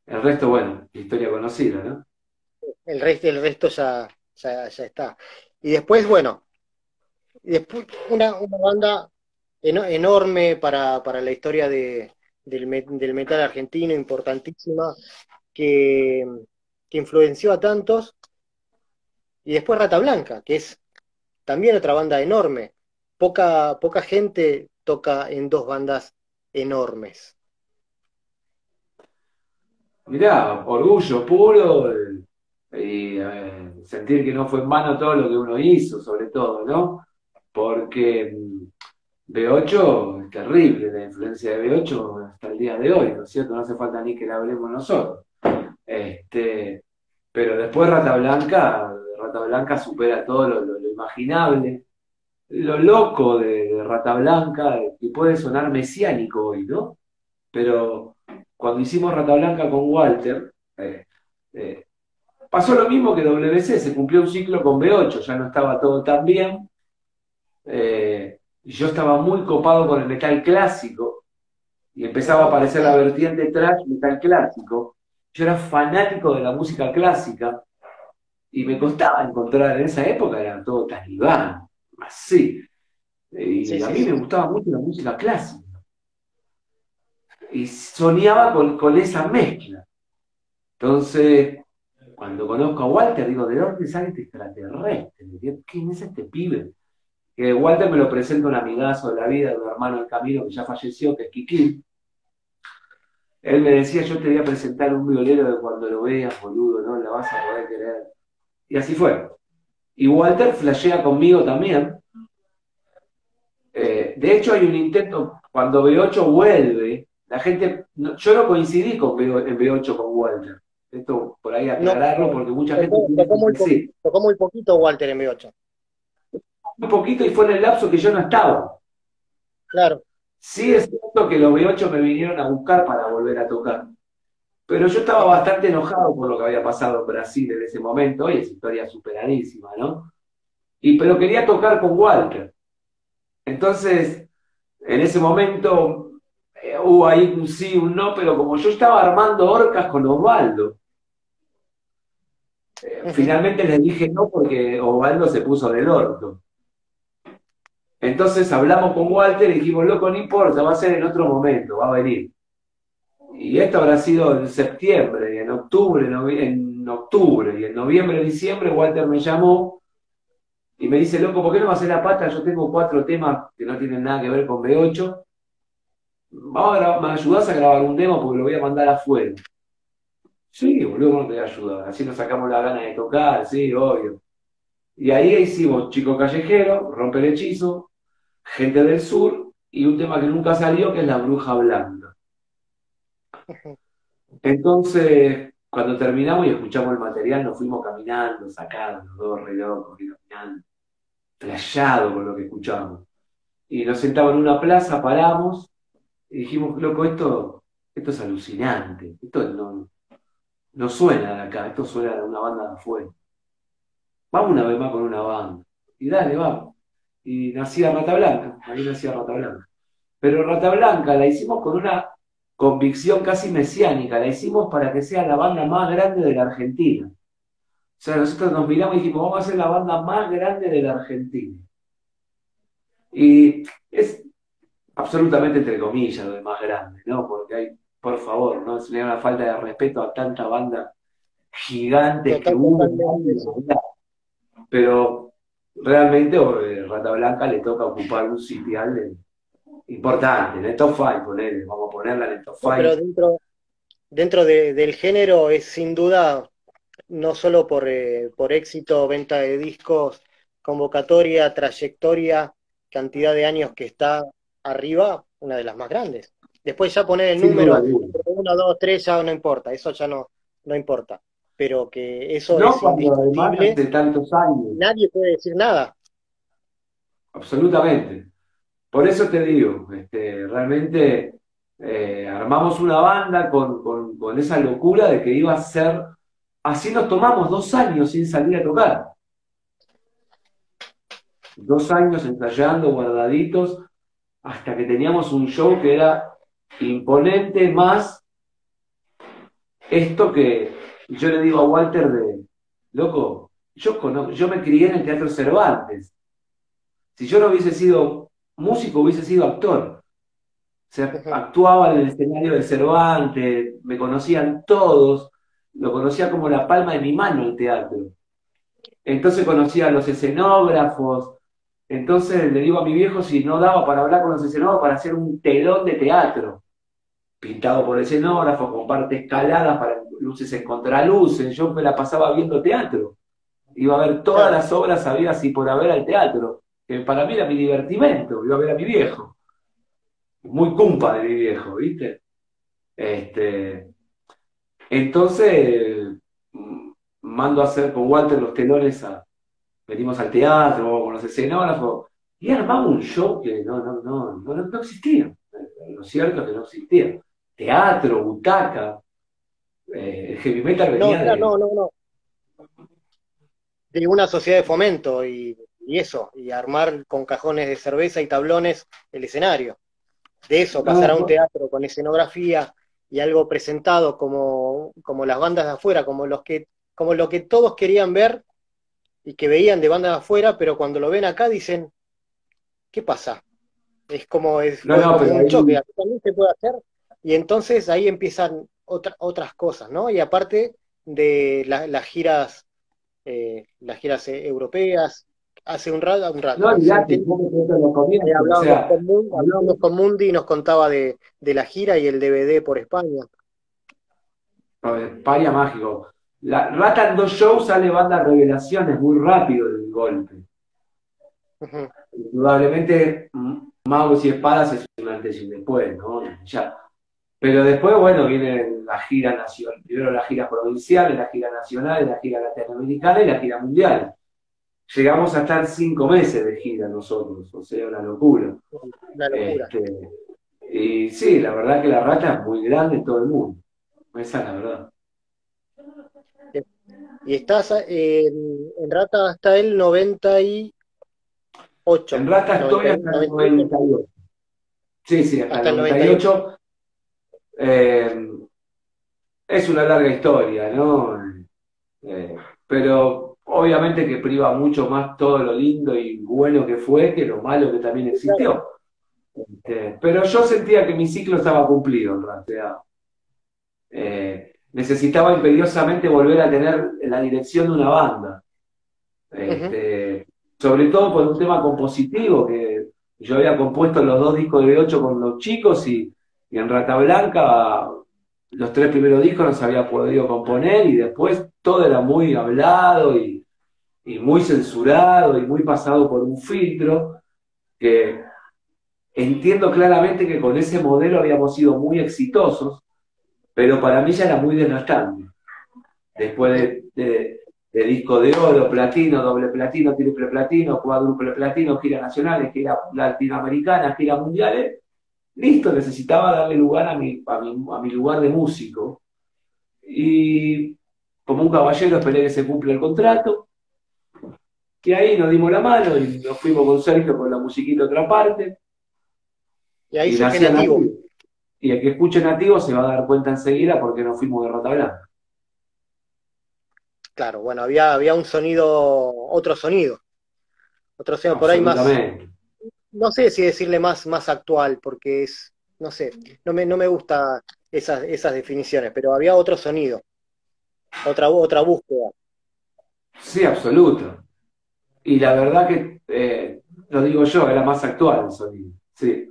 El resto, bueno, historia conocida, ¿no? El resto, el resto ya, ya, está. Y después, bueno, después una, banda enorme para, la historia del, del, metal argentino, importantísima, que, que influenció a tantos. Y después Rata Blanca, que es también otra banda enorme. Poca, poca gente toca en dos bandas enormes. Mirá, orgullo puro y eh, sentir que no fue en vano todo lo que uno hizo, sobre todo, ¿no? Porque mm, B8 es terrible, la influencia de B8 hasta el día de hoy, ¿no es cierto? No hace falta ni que la hablemos nosotros. Este, pero después Rata Blanca, Rata Blanca supera todo lo, imaginable. Lo loco de, Rata Blanca, que puede sonar mesiánico hoy, ¿no? Pero cuando hicimos Rata Blanca con Walter, eh, eh, pasó lo mismo que WC, se cumplió un ciclo con B8, ya no estaba todo tan bien. Eh, yo estaba muy copado con el metal clásico y empezaba a aparecer la vertiente trash metal clásico. Yo era fanático de la música clásica y me costaba encontrar en esa época, era todo talibán, así. Y a mí me gustaba mucho la música clásica. Y soñaba con, esa mezcla. Entonces, cuando conozco a Walter, digo, ¿de dónde sale este extraterrestre? ¿Quién es este pibe? Que Walter me lo presenta un amigazo de la vida, de un hermano del camino que ya falleció, que es Kiki. Él me decía, yo te voy a presentar un violero de cuando lo veas, boludo, no la vas a poder querer. Y así fue. Y Walter flashea conmigo también. Eh, de hecho, hay un intento, cuando B8 vuelve, la gente, yo no coincidí con en B8 con Walter. Esto por ahí aclararlo, porque mucha gente... Tocó muy, poquito Walter en B8. Muy poquito y fue en el lapso que yo no estaba. Claro. Sí es cierto que los B8 me vinieron a buscar para volver a tocar. Pero yo estaba bastante enojado por lo que había pasado en Brasil en ese momento, hoy es historia superadísima, ¿no? Y pero quería tocar con Walter. Entonces, en ese momento eh, hubo ahí un sí, un no, pero como yo estaba armando orcas con Osvaldo, eh, finalmente les dije no porque Osvaldo se puso del orto. Entonces hablamos con Walter y dijimos, loco, no importa, va a ser en otro momento, va a venir y esto habrá sido en septiembre, y en octubre, en octubre, y en noviembre, diciembre, Walter me llamó y me dice, loco, ¿por qué no va a hacer la pata? Yo tengo cuatro temas que no tienen nada que ver con B8. Vamos ¿Me ayudás a grabar un demo porque lo voy a mandar afuera? Sí, boludo, no te voy a ayudar. Así nos sacamos la gana de tocar, sí, obvio. Y ahí hicimos Chico Callejero, Rompe el Hechizo, Gente del Sur y un tema que nunca salió, que es La Bruja Blanca. Entonces, cuando terminamos y escuchamos el material, nos fuimos caminando, sacados, los dos re locos, y caminando, playado con lo que escuchamos. Y nos sentamos en una plaza, paramos, y dijimos, loco, esto, esto es alucinante, esto no, no suena de acá, esto suena de una banda de afuera. Vamos una vez más con una banda. Y dale, vamos. Y nacía Rata Blanca, ahí nacía Rata Blanca. Pero Rata Blanca la hicimos con una convicción casi mesiánica, la hicimos para que sea la banda más grande de la Argentina. O sea, nosotros nos miramos y dijimos, vamos a ser la banda más grande de la Argentina. Y es absolutamente entre comillas lo de más grande, ¿no? Porque hay, por favor, ¿no? Es una falta de respeto a tanta banda gigante que hubo. Pero realmente eh, Rata Blanca le toca ocupar un sitial de, importante, en el top 5, vamos a ponerla en el top 5. pero dentro, dentro del género es sin duda, no solo por, eh, por éxito, venta de discos, convocatoria, trayectoria, cantidad de años que está arriba, una de las más grandes. Después ya poner el número, 1, 2, 3 ya no importa, eso ya no, no importa. Pero que eso es indiscutible. De tantos años. Nadie puede decir nada. Absolutamente. Por eso te digo, este, realmente eh, armamos una banda con, esa locura de que iba a ser así nos tomamos dos años sin salir a tocar. Dos años ensayando, guardaditos, hasta que teníamos un show que era imponente, más esto que yo le digo a Walter de, loco, yo, yo me crié en el Teatro Cervantes. Si yo no hubiese sido músico, hubiese sido actor. Se actuaba en el escenario de Cervantes, me conocían todos, lo conocía como la palma de mi mano el teatro. Entonces conocía a los escenógrafos, entonces le digo a mi viejo si no daba para hablar con los escenógrafos para hacer un telón de teatro, pintado por escenógrafos, con partes escaladas para luces en contraluces. Yo me la pasaba viendo teatro. Iba a ver todas las obras habidas y por haber al teatro, que para mí era mi divertimento, iba a ver a mi viejo. Muy cumpa de mi viejo, ¿viste? Este, entonces, mm, mando a hacer con Walter los telones a, venimos al teatro con los escenógrafos y armamos un show que no, no, no, no, no existía. Lo cierto es que no existía. Teatro, butaca, eh, el heavy metal venía no, no, no, no. De una sociedad de fomento y, eso, y armar con cajones de cerveza y tablones el escenario. De eso, pasar a un teatro con escenografía y algo presentado como, como las bandas de afuera, como los que, como lo que todos querían ver y que veían de bandas afuera, pero cuando lo ven acá dicen, ¿qué pasa? Es como, es, un choque, también se puede hacer, y entonces ahí empiezan otras cosas, ¿no? Y aparte de las giras, eh, las giras eh, europeas, hace un rato, un rato. hablamos, con Mundi, y nos contaba de, de, la gira y el DVD por España. España mágico. La Rata en dos shows sale banda revelaciones muy rápido del golpe. Indudablemente, Magos y Espadas es un antes y un después, ¿no? Ya. Pero después, bueno, viene la gira nacional, primero la gira provincial, la gira nacional, la gira latinoamericana y la gira mundial. Llegamos a estar cinco meses de gira nosotros, o sea, una locura. Una locura. Este, y sí, la verdad que la rata es muy grande en todo el mundo. Esa es la verdad. Y estás en, Rata hasta el 98. En Rata estoy hasta el 98. Sí, sí, hasta, el 98. Eh, es una larga historia, ¿no? Eh, pero obviamente que priva mucho más todo lo lindo y bueno que fue que lo malo que también existió. Este, pero yo sentía que mi ciclo estaba cumplido en Rata. Eh, necesitaba imperiosamente volver a tener la dirección de una banda. Este, sobre todo por un tema compositivo, que yo había compuesto los dos discos de 8 con los chicos y, en Rata Blanca los tres primeros discos no se había podido componer y después todo era muy hablado y, y muy censurado y muy pasado por un filtro que entiendo claramente que con ese modelo habíamos sido muy exitosos, pero para mí ya era muy desgastante. Después de, disco de oro, platino, doble platino, triple platino, cuádruple platino, gira nacionales, gira latinoamericana, gira mundiales, listo, necesitaba darle lugar a mi, a mi, lugar de músico. Y como un caballero esperé que se cumpla el contrato. Y ahí nos dimos la mano y nos fuimos con Sergio con la musiquita otra parte. Y ahí se nativo. Y el que escuche nativo se va a dar cuenta enseguida porque no fuimos de Rata Blanca. Claro, bueno, había, había un sonido, otro sonido. Otro sonido por ahí más. No sé si decirle más, más actual, porque es, no sé, no me, no me gusta esas, esas definiciones, pero había otro sonido, otra, otra búsqueda. Sí, absoluto. Y la verdad que, eh, lo digo yo, era más actual el sonido. Sí.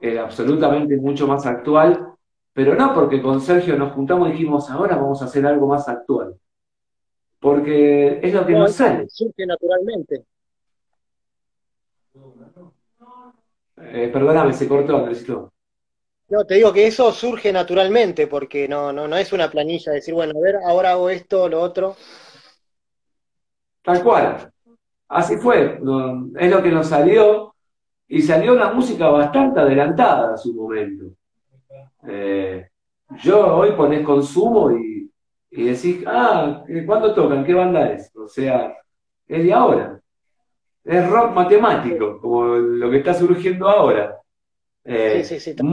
Eh, absolutamente mucho más actual, pero no porque con Sergio nos juntamos y dijimos, ahora vamos a hacer algo más actual. Porque es lo que nos sale. Surge naturalmente. Eh, perdóname, se cortó, Andresito. No, te digo que eso surge naturalmente, porque no, no, no es una planilla decir, bueno, a ver, ahora hago esto, lo otro. Tal cual. Así fue. es lo que nos salió y salió una música bastante adelantada a su momento. Eh, yo hoy ponés consumo y, y decís, ah, ¿cuándo tocan? ¿Qué banda es? O sea, es de ahora. Es rock matemático, como lo que está surgiendo ahora. Eh, sí, sí, sí,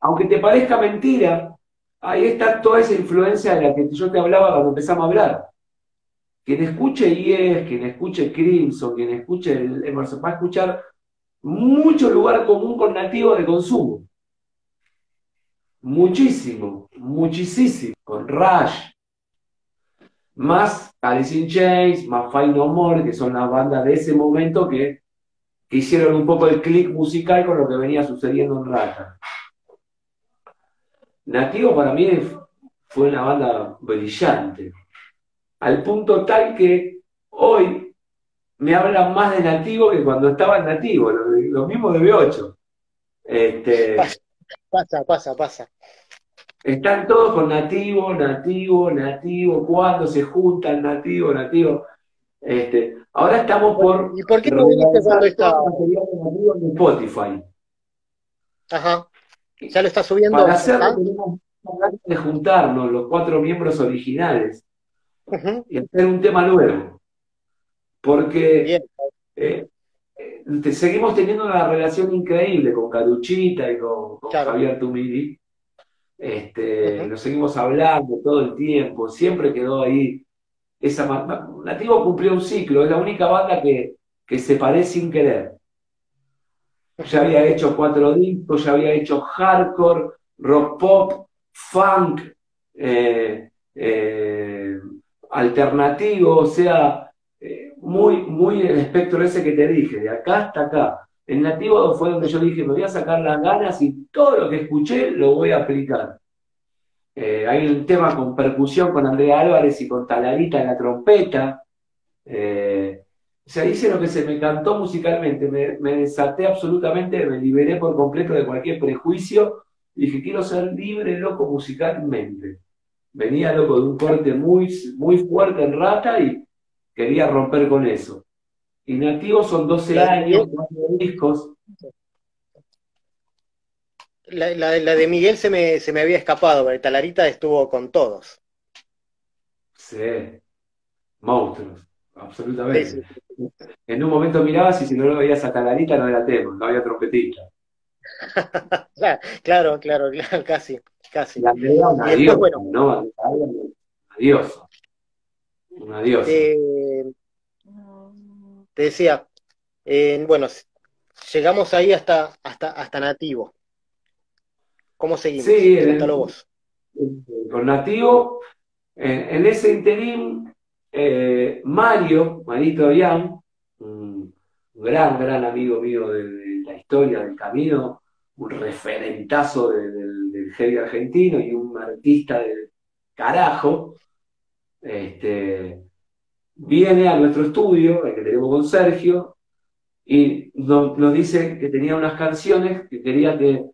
aunque te parezca mentira, ahí está toda esa influencia de la que yo te hablaba cuando empezamos a hablar. Quien escuche Yes, quien escuche Crimson, quien escuche el Emerson, va a escuchar mucho lugar común con nativos de consumo. Muchísimo, muchísimo. Con Rush, más Alice in Chains, más Fight No More, que son las bandas de ese momento que, hicieron un poco el click musical con lo que venía sucediendo en Rata. Nativo para mí fue una banda brillante, al punto tal que hoy me hablan más de Nativo que cuando estaba en Nativo, lo, mismo de B8. Este, pasa, pasa, pasa. Están todos con nativo, nativo, nativo, cuando se juntan nativo, nativo. Este, ahora estamos por. ¿Y por qué no viniste cuando estaba? en Spotify. Ajá. Ya lo está subiendo. Para hacerlo tenemos de juntarnos los cuatro miembros originales y hacer un tema nuevo. Porque eh, eh, seguimos teniendo una relación increíble con Caduchita y con, Javier Tumiri. Este, Nos seguimos hablando todo el tiempo, siempre quedó ahí. Esa, Nativo cumplió un ciclo, es la única banda que, que se parece sin querer. Ya había hecho cuatro discos, ya había hecho hardcore, rock pop, funk, eh, eh, alternativo, o sea, eh, muy, muy el espectro ese que te dije, de acá hasta acá. El nativo fue donde yo dije, me voy a sacar las ganas y todo lo que escuché lo voy a aplicar. hay un tema con percusión con Andrea Álvarez y con Talarita en la trompeta. O sea, hice lo que se me cantó musicalmente, me, desaté absolutamente, me liberé por completo de cualquier prejuicio. Dije, quiero ser libre, loco, musicalmente. Venía loco de un corte muy, muy fuerte en rata y quería romper con eso. Y Nativo son 12 años, 12 discos. La, de Miguel se me, se me había escapado, pero Talarita estuvo con todos. Sí, monstruos, absolutamente. En un momento mirabas y si no lo veías a Talarita no era tema, no había trompetista. claro, claro, claro, casi, casi. La adiós, bueno, ¿no? Adiós. Un adiós. Te decía, bueno, llegamos ahí hasta, hasta, hasta Nativo. ¿Cómo seguimos? Sí, vos. con Nativo, en ese interín eh, Mario, Marito Ian, un gran, gran amigo mío de, la historia del camino, un referentazo del heavy argentino y un artista del carajo, este, viene a nuestro estudio, el que tenemos con Sergio, y nos, dice que tenía unas canciones que quería que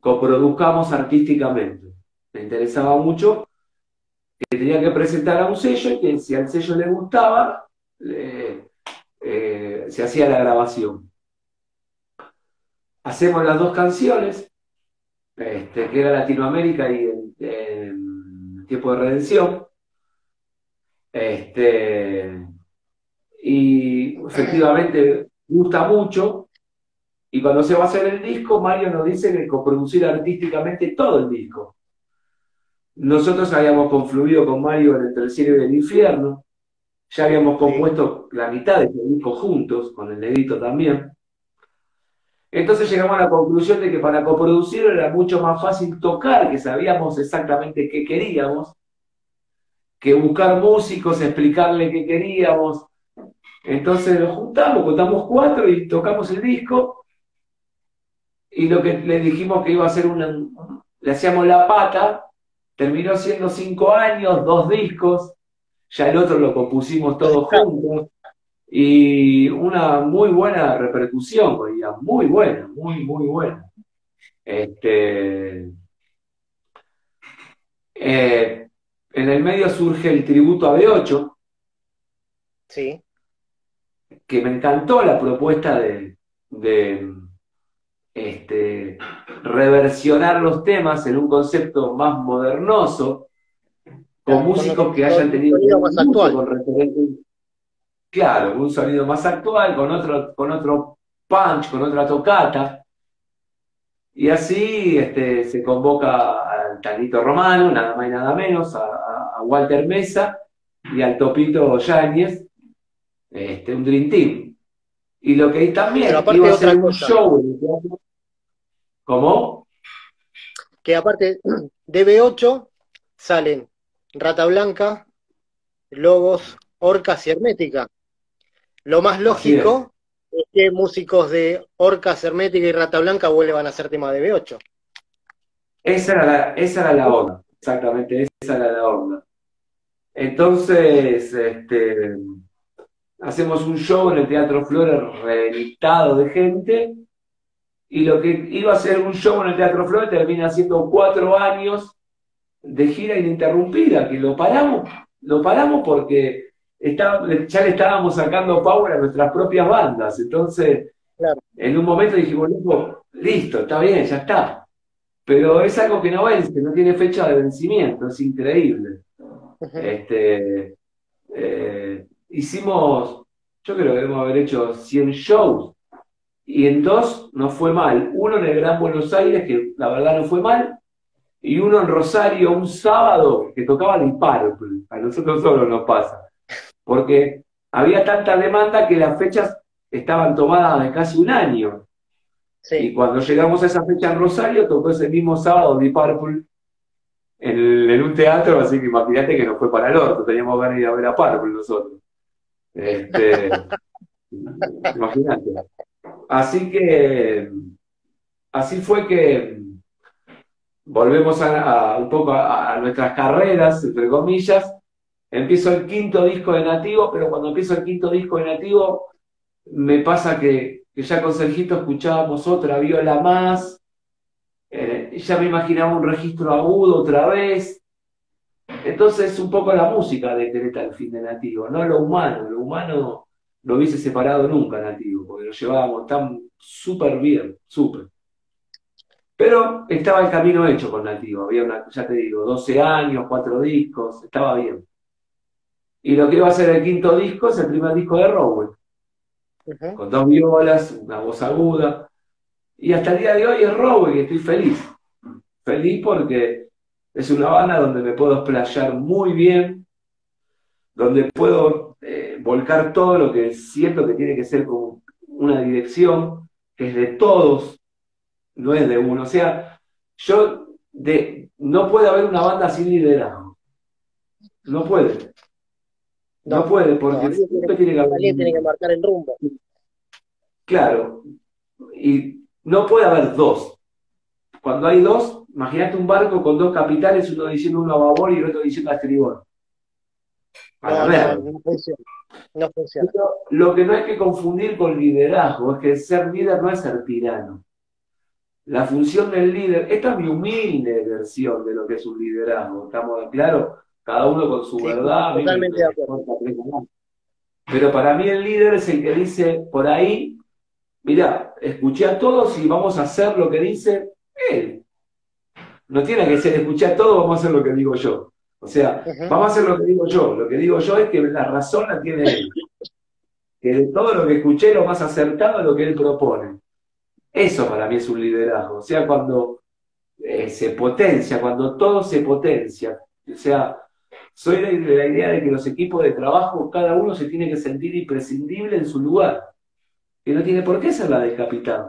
coproduzcamos artísticamente. Me interesaba mucho que tenía que presentar a un sello y que si al sello le gustaba, eh, se hacía la grabación. Hacemos las dos canciones, este, que era Latinoamérica y el, Tiempo de Redención. Este, y efectivamente gusta mucho. Y cuando se va a hacer el disco, Mario nos dice que coproducir artísticamente todo el disco. Nosotros habíamos confluido con Mario en Entre el cielo y el infierno. Ya habíamos compuesto la mitad de ese disco juntos, con el negrito también. Entonces llegamos a la conclusión de que para coproducir era mucho más fácil tocar, que sabíamos exactamente qué queríamos, que buscar músicos, explicarle qué queríamos. Entonces nos juntamos, contamos cuatro y tocamos el disco. Y lo que le dijimos que iba a ser una, le hacíamos la pata Terminó siendo cinco años, dos discos, ya el otro lo compusimos todos juntos y una muy buena repercusión, muy buena, muy, muy buena. Este, eh, en el medio surge el tributo a B8. Sí. Que me encantó la propuesta de, de este, reversionar los temas en un concepto más modernoso, con músicos que hayan tenido un sonido más actual. con referentes, claro, un sonido más actual, con otro, con otro punch, con otra tocata. Y así este, se convoca al Tanito Romano, nada más y nada menos, a, a Walter Mesa y al Topito Yáñez, este, un Dream Team. Y lo que también Pero aparte iba a ser un cosa. show. ¿Cómo? Que aparte de B8 salen Rata Blanca, Logos, Orcas y Hermética. Lo más lógico es. que músicos de Orcas, Hermética y Rata Blanca vuelvan a hacer tema de B8. Esa era la, esa era la onda, exactamente, esa era la onda. Entonces, este, hacemos un show en el Teatro Flores reventado de gente, y lo que iba a ser un show en el Teatro Flores termina siendo cuatro años de gira ininterrumpida, que lo paramos, lo paramos porque está, ya le estábamos sacando power a nuestras propias bandas. Entonces, Claro. en un momento dijimos, "Loco, listo, está bien, ya está. Pero es algo que no vence, no tiene fecha de vencimiento, es increíble. Este, eh, hicimos, yo creo que debemos haber hecho 100 shows y en dos no fue mal. Uno en el Gran Buenos Aires, que la verdad no fue mal, y uno en Rosario un sábado que tocaba Purple. A nosotros solo nos pasa. Porque había tanta demanda que las fechas estaban tomadas de casi un año. Y cuando llegamos a esa fecha en Rosario, tocó ese mismo sábado Deep Purple en, un teatro, así que imagínate que nos fue para el orto, teníamos ganas de ir a ver a Purple nosotros. Este, imagínate. Así que, así fue que volvemos a, un poco a, nuestras carreras, entre comillas. Empiezo el quinto disco de Nativo, pero cuando empiezo el quinto disco de Nativo, me pasa que, que ya con Sergito escuchábamos otra viola más, ya me imaginaba un registro agudo otra vez. Entonces, un poco la música de Creta el fin de Nativo, no lo humano. Lo humano no hubiese separado nunca Nativo, porque lo llevábamos tan súper bien, súper. Pero estaba el camino hecho con Nativo, había una, ya te digo, 12 años, cuatro discos, estaba bien. Y lo que iba a ser el quinto disco es el primer disco de Rowell con dos violas, una voz aguda. Y hasta el día de hoy es Rowe y estoy feliz. Feliz porque es una banda donde me puedo explayar muy bien, donde puedo eh, volcar todo lo que siento que tiene que ser como una dirección, que es de todos, no es de uno. O sea, yo de, no puede haber una banda sin liderazgo. No puede. No, No, puede, no, porque alguien siempre tiene que haber tiene que marcar el rumbo. Claro, y no puede haber dos. Cuando hay dos, imagínate un barco con dos capitanes, uno diciendo uno a babor y el otro diciendo a estribor. A No, no, no funciona. No funciona. Pero Lo que no hay que confundir con liderazgo es que ser líder no es ser tirano. La función del líder, esta es mi humilde versión de lo que es un liderazgo, ¿estamos de claro? Cada uno con su Sí, verdad, totalmente de acuerdo. Pero para mí el líder es el que dice por ahí, mira, escuché a todos y vamos a hacer lo que dice él. No tiene que ser escuché a todos, vamos a hacer lo que digo yo. O sea, vamos a hacer lo que digo yo. Lo que digo yo es que la razón la tiene él. Que de todo lo que escuché, lo más acertado es lo que él propone. Eso para mí es un liderazgo. O sea, cuando eh, se potencia, cuando todo se potencia. O sea, soy de, la idea de que los equipos de trabajo, cada uno se tiene que sentir imprescindible en su lugar. Que no tiene por qué ser la del capitán.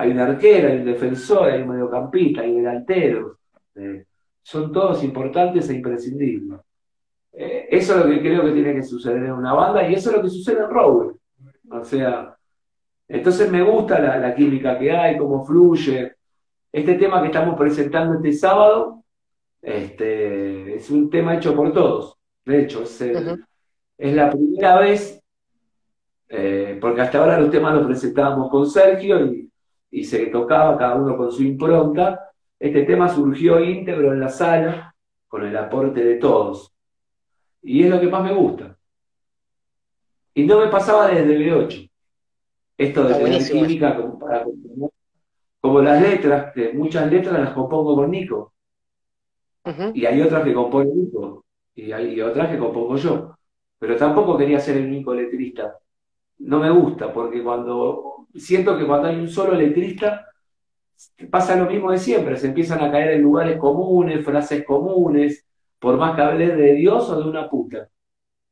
Hay un arquero, hay un defensor, hay un mediocampista, hay delanteros. Eh, son todos importantes e imprescindibles. Eh, eso es lo que creo que tiene que suceder en una banda y eso es lo que sucede en Rower. O sea, entonces me gusta la, la química que hay, cómo fluye. Este tema que estamos presentando este sábado este, es un tema hecho por todos. De hecho, es, el- Ujú. es la primera vez, eh, porque hasta ahora los temas los presentábamos con Sergio y, y se tocaba cada uno con su impronta. Este tema surgió íntegro en la sala con el aporte de todos. Y es lo que más me gusta. Y no me pasaba desde el 8 Esto de tener química como para componer. Como las letras, que muchas letras las compongo con Nico. Y hay otras que compone Nico, y hay otras que compongo yo. Pero tampoco quería ser el único letrista. No me gusta, porque cuando siento que cuando hay un solo letrista, pasa lo mismo de siempre, se empiezan a caer en lugares comunes, frases comunes, por más que hable de Dios o de una puta.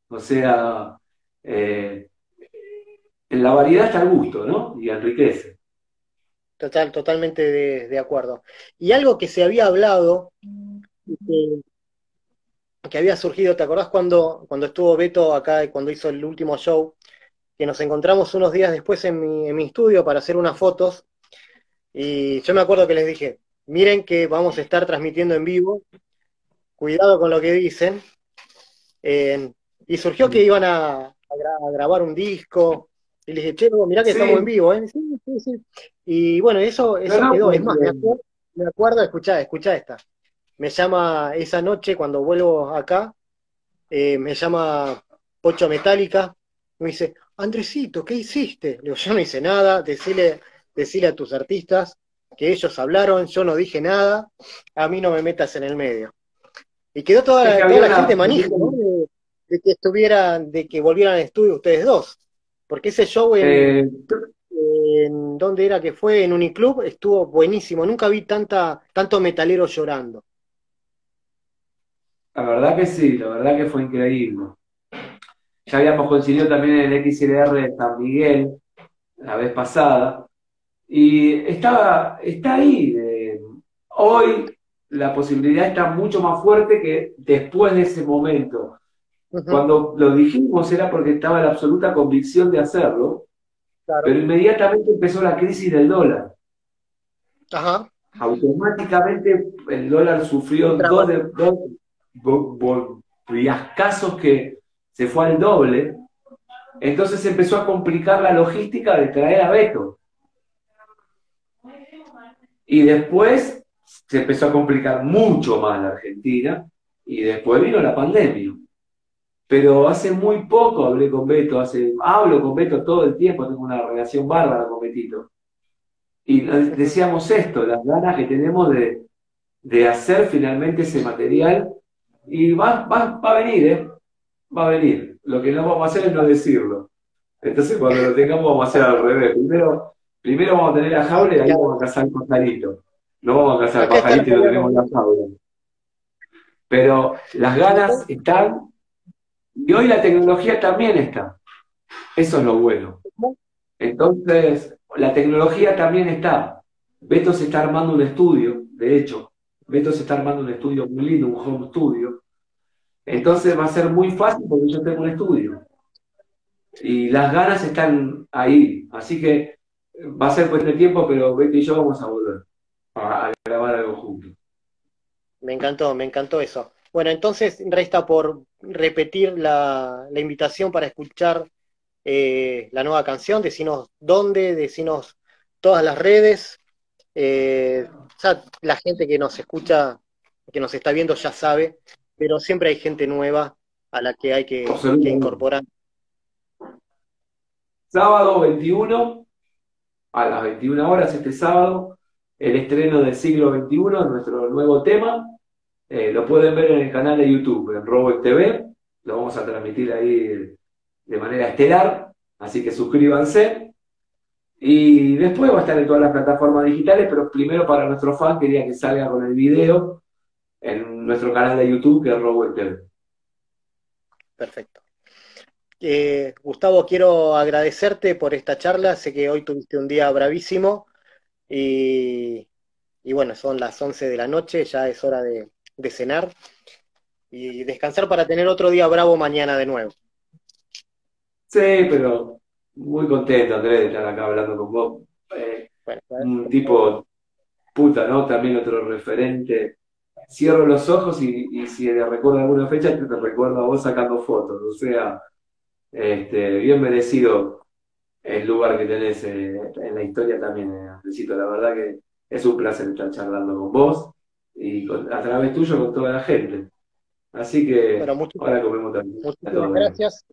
O sea, eh, en la variedad está el gusto, ¿no? Y enriquece. Total, totalmente de, acuerdo. Y algo que se había hablado, que, había surgido, ¿te acordás cuando, cuando estuvo Beto acá cuando hizo el último show? Que nos encontramos unos días después en mi, en mi estudio para hacer unas fotos. Y yo me acuerdo que les dije, miren que vamos a estar transmitiendo en vivo, cuidado con lo que dicen. y surgió que iban a, grabar un disco, y le dije, che, mirá que estamos en vivo, ¿eh? Sí, sí, sí. Y bueno, eso, eso quedó. Es más, me acuerdo, me acuerdo escuchá, escuchá esta. Me llama esa noche cuando vuelvo acá, eh, me llama Pocho Metálica, me dice, Andresito, ¿qué hiciste? Le digo, yo no hice nada, decile, decile a tus artistas que ellos hablaron, yo no dije nada, a mí no me metas en el medio. Y quedó toda, la gente manija, ¿no? De, que estuvieran, de que volvieran al estudio ustedes dos. Porque ese show en, eh, en ¿dónde era que fue? En Uniclub, estuvo buenísimo. Nunca vi tanta, tanto metalero llorando. La verdad que sí, la verdad que fue increíble. Ya habíamos coincidido también en el XLR de San Miguel la vez pasada. Y estaba, está ahí. hoy la posibilidad está mucho más fuerte que después de ese momento. Cuando lo dijimos era porque estaba la absoluta convicción de hacerlo, pero inmediatamente empezó la crisis del dólar. Ajá. Automáticamente el dólar sufrió dos, dos, casos que se fue al doble. Entonces empezó a complicar la logística de traer a Beto. Y después se empezó a complicar mucho más la Argentina y después vino la pandemia pero hace muy poco hablé con Beto, hace, hablo con Beto todo el tiempo, tengo una relación bárbara con Betito. Y decíamos esto, las ganas que tenemos de, hacer finalmente ese material, y va, va, a venir, ¿eh? Va a venir. Lo que no vamos a hacer es no decirlo. Entonces cuando lo tengamos vamos a hacer al revés. Primero, primero vamos a tener la jaula y ahí vamos a cazar pajarito. No vamos a cazar pajarito y no tenemos la jaula. Pero las ganas están y hoy la tecnología también está. Eso es lo bueno. Entonces, la tecnología también está. Beto se está armando un estudio, de hecho, Beto se está armando un estudio muy lindo, un home studio. Entonces va a ser muy fácil porque yo tengo un estudio. Y las ganas están ahí. Así que va a ser cuestión de tiempo, pero Beto y yo vamos a volver a grabar algo juntos. Me encantó, me encantó eso. Bueno, entonces resta por repetir la, invitación para escuchar eh, la nueva canción, decinos dónde, decinos todas las redes. Eh, la gente que nos escucha, que nos está viendo ya sabe, pero siempre hay gente nueva a la que hay que, incorporar. Sábado 21, a las 21 horas este sábado, el estreno del siglo XXI, nuestro nuevo tema, eh, lo pueden ver en el canal de YouTube, en Robot TV. Lo vamos a transmitir ahí de manera estelar, así que suscríbanse. Y después va a estar en todas las plataformas digitales, pero primero para nuestro fan quería que salga con el video en nuestro canal de YouTube, que es Robot TV. Perfecto. Eh, Gustavo, quiero agradecerte por esta charla. Sé que hoy tuviste un día bravísimo y, y bueno, son las 11 de la noche, ya es hora de, de cenar y descansar para tener otro día bravo mañana de nuevo. Sí, pero muy contento, Andrés, de estar acá hablando con vos. Eh, un tipo puta, ¿no? También otro referente. Cierro los ojos y, si le recuerdo alguna fecha, te recuerdo a vos sacando fotos. O sea, este, bien merecido el lugar que tenés eh, en la historia también, eh, La verdad que es un placer estar charlando con vos y a través tuyo con toda la gente. Así que ahora comemos también. Muchas gracias.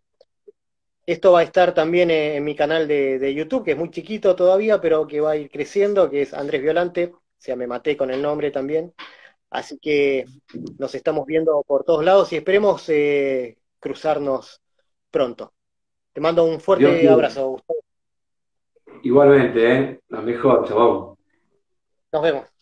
Esto va a estar también en mi canal de, YouTube, que es muy chiquito todavía, pero que va a ir creciendo, que es Andrés Violante. O sea, me maté con el nombre también. Así que nos estamos viendo por todos lados y esperemos eh, cruzarnos pronto. Te mando un fuerte abrazo, Gustavo. Igualmente, ¿eh? La mejor, chabón. Nos vemos.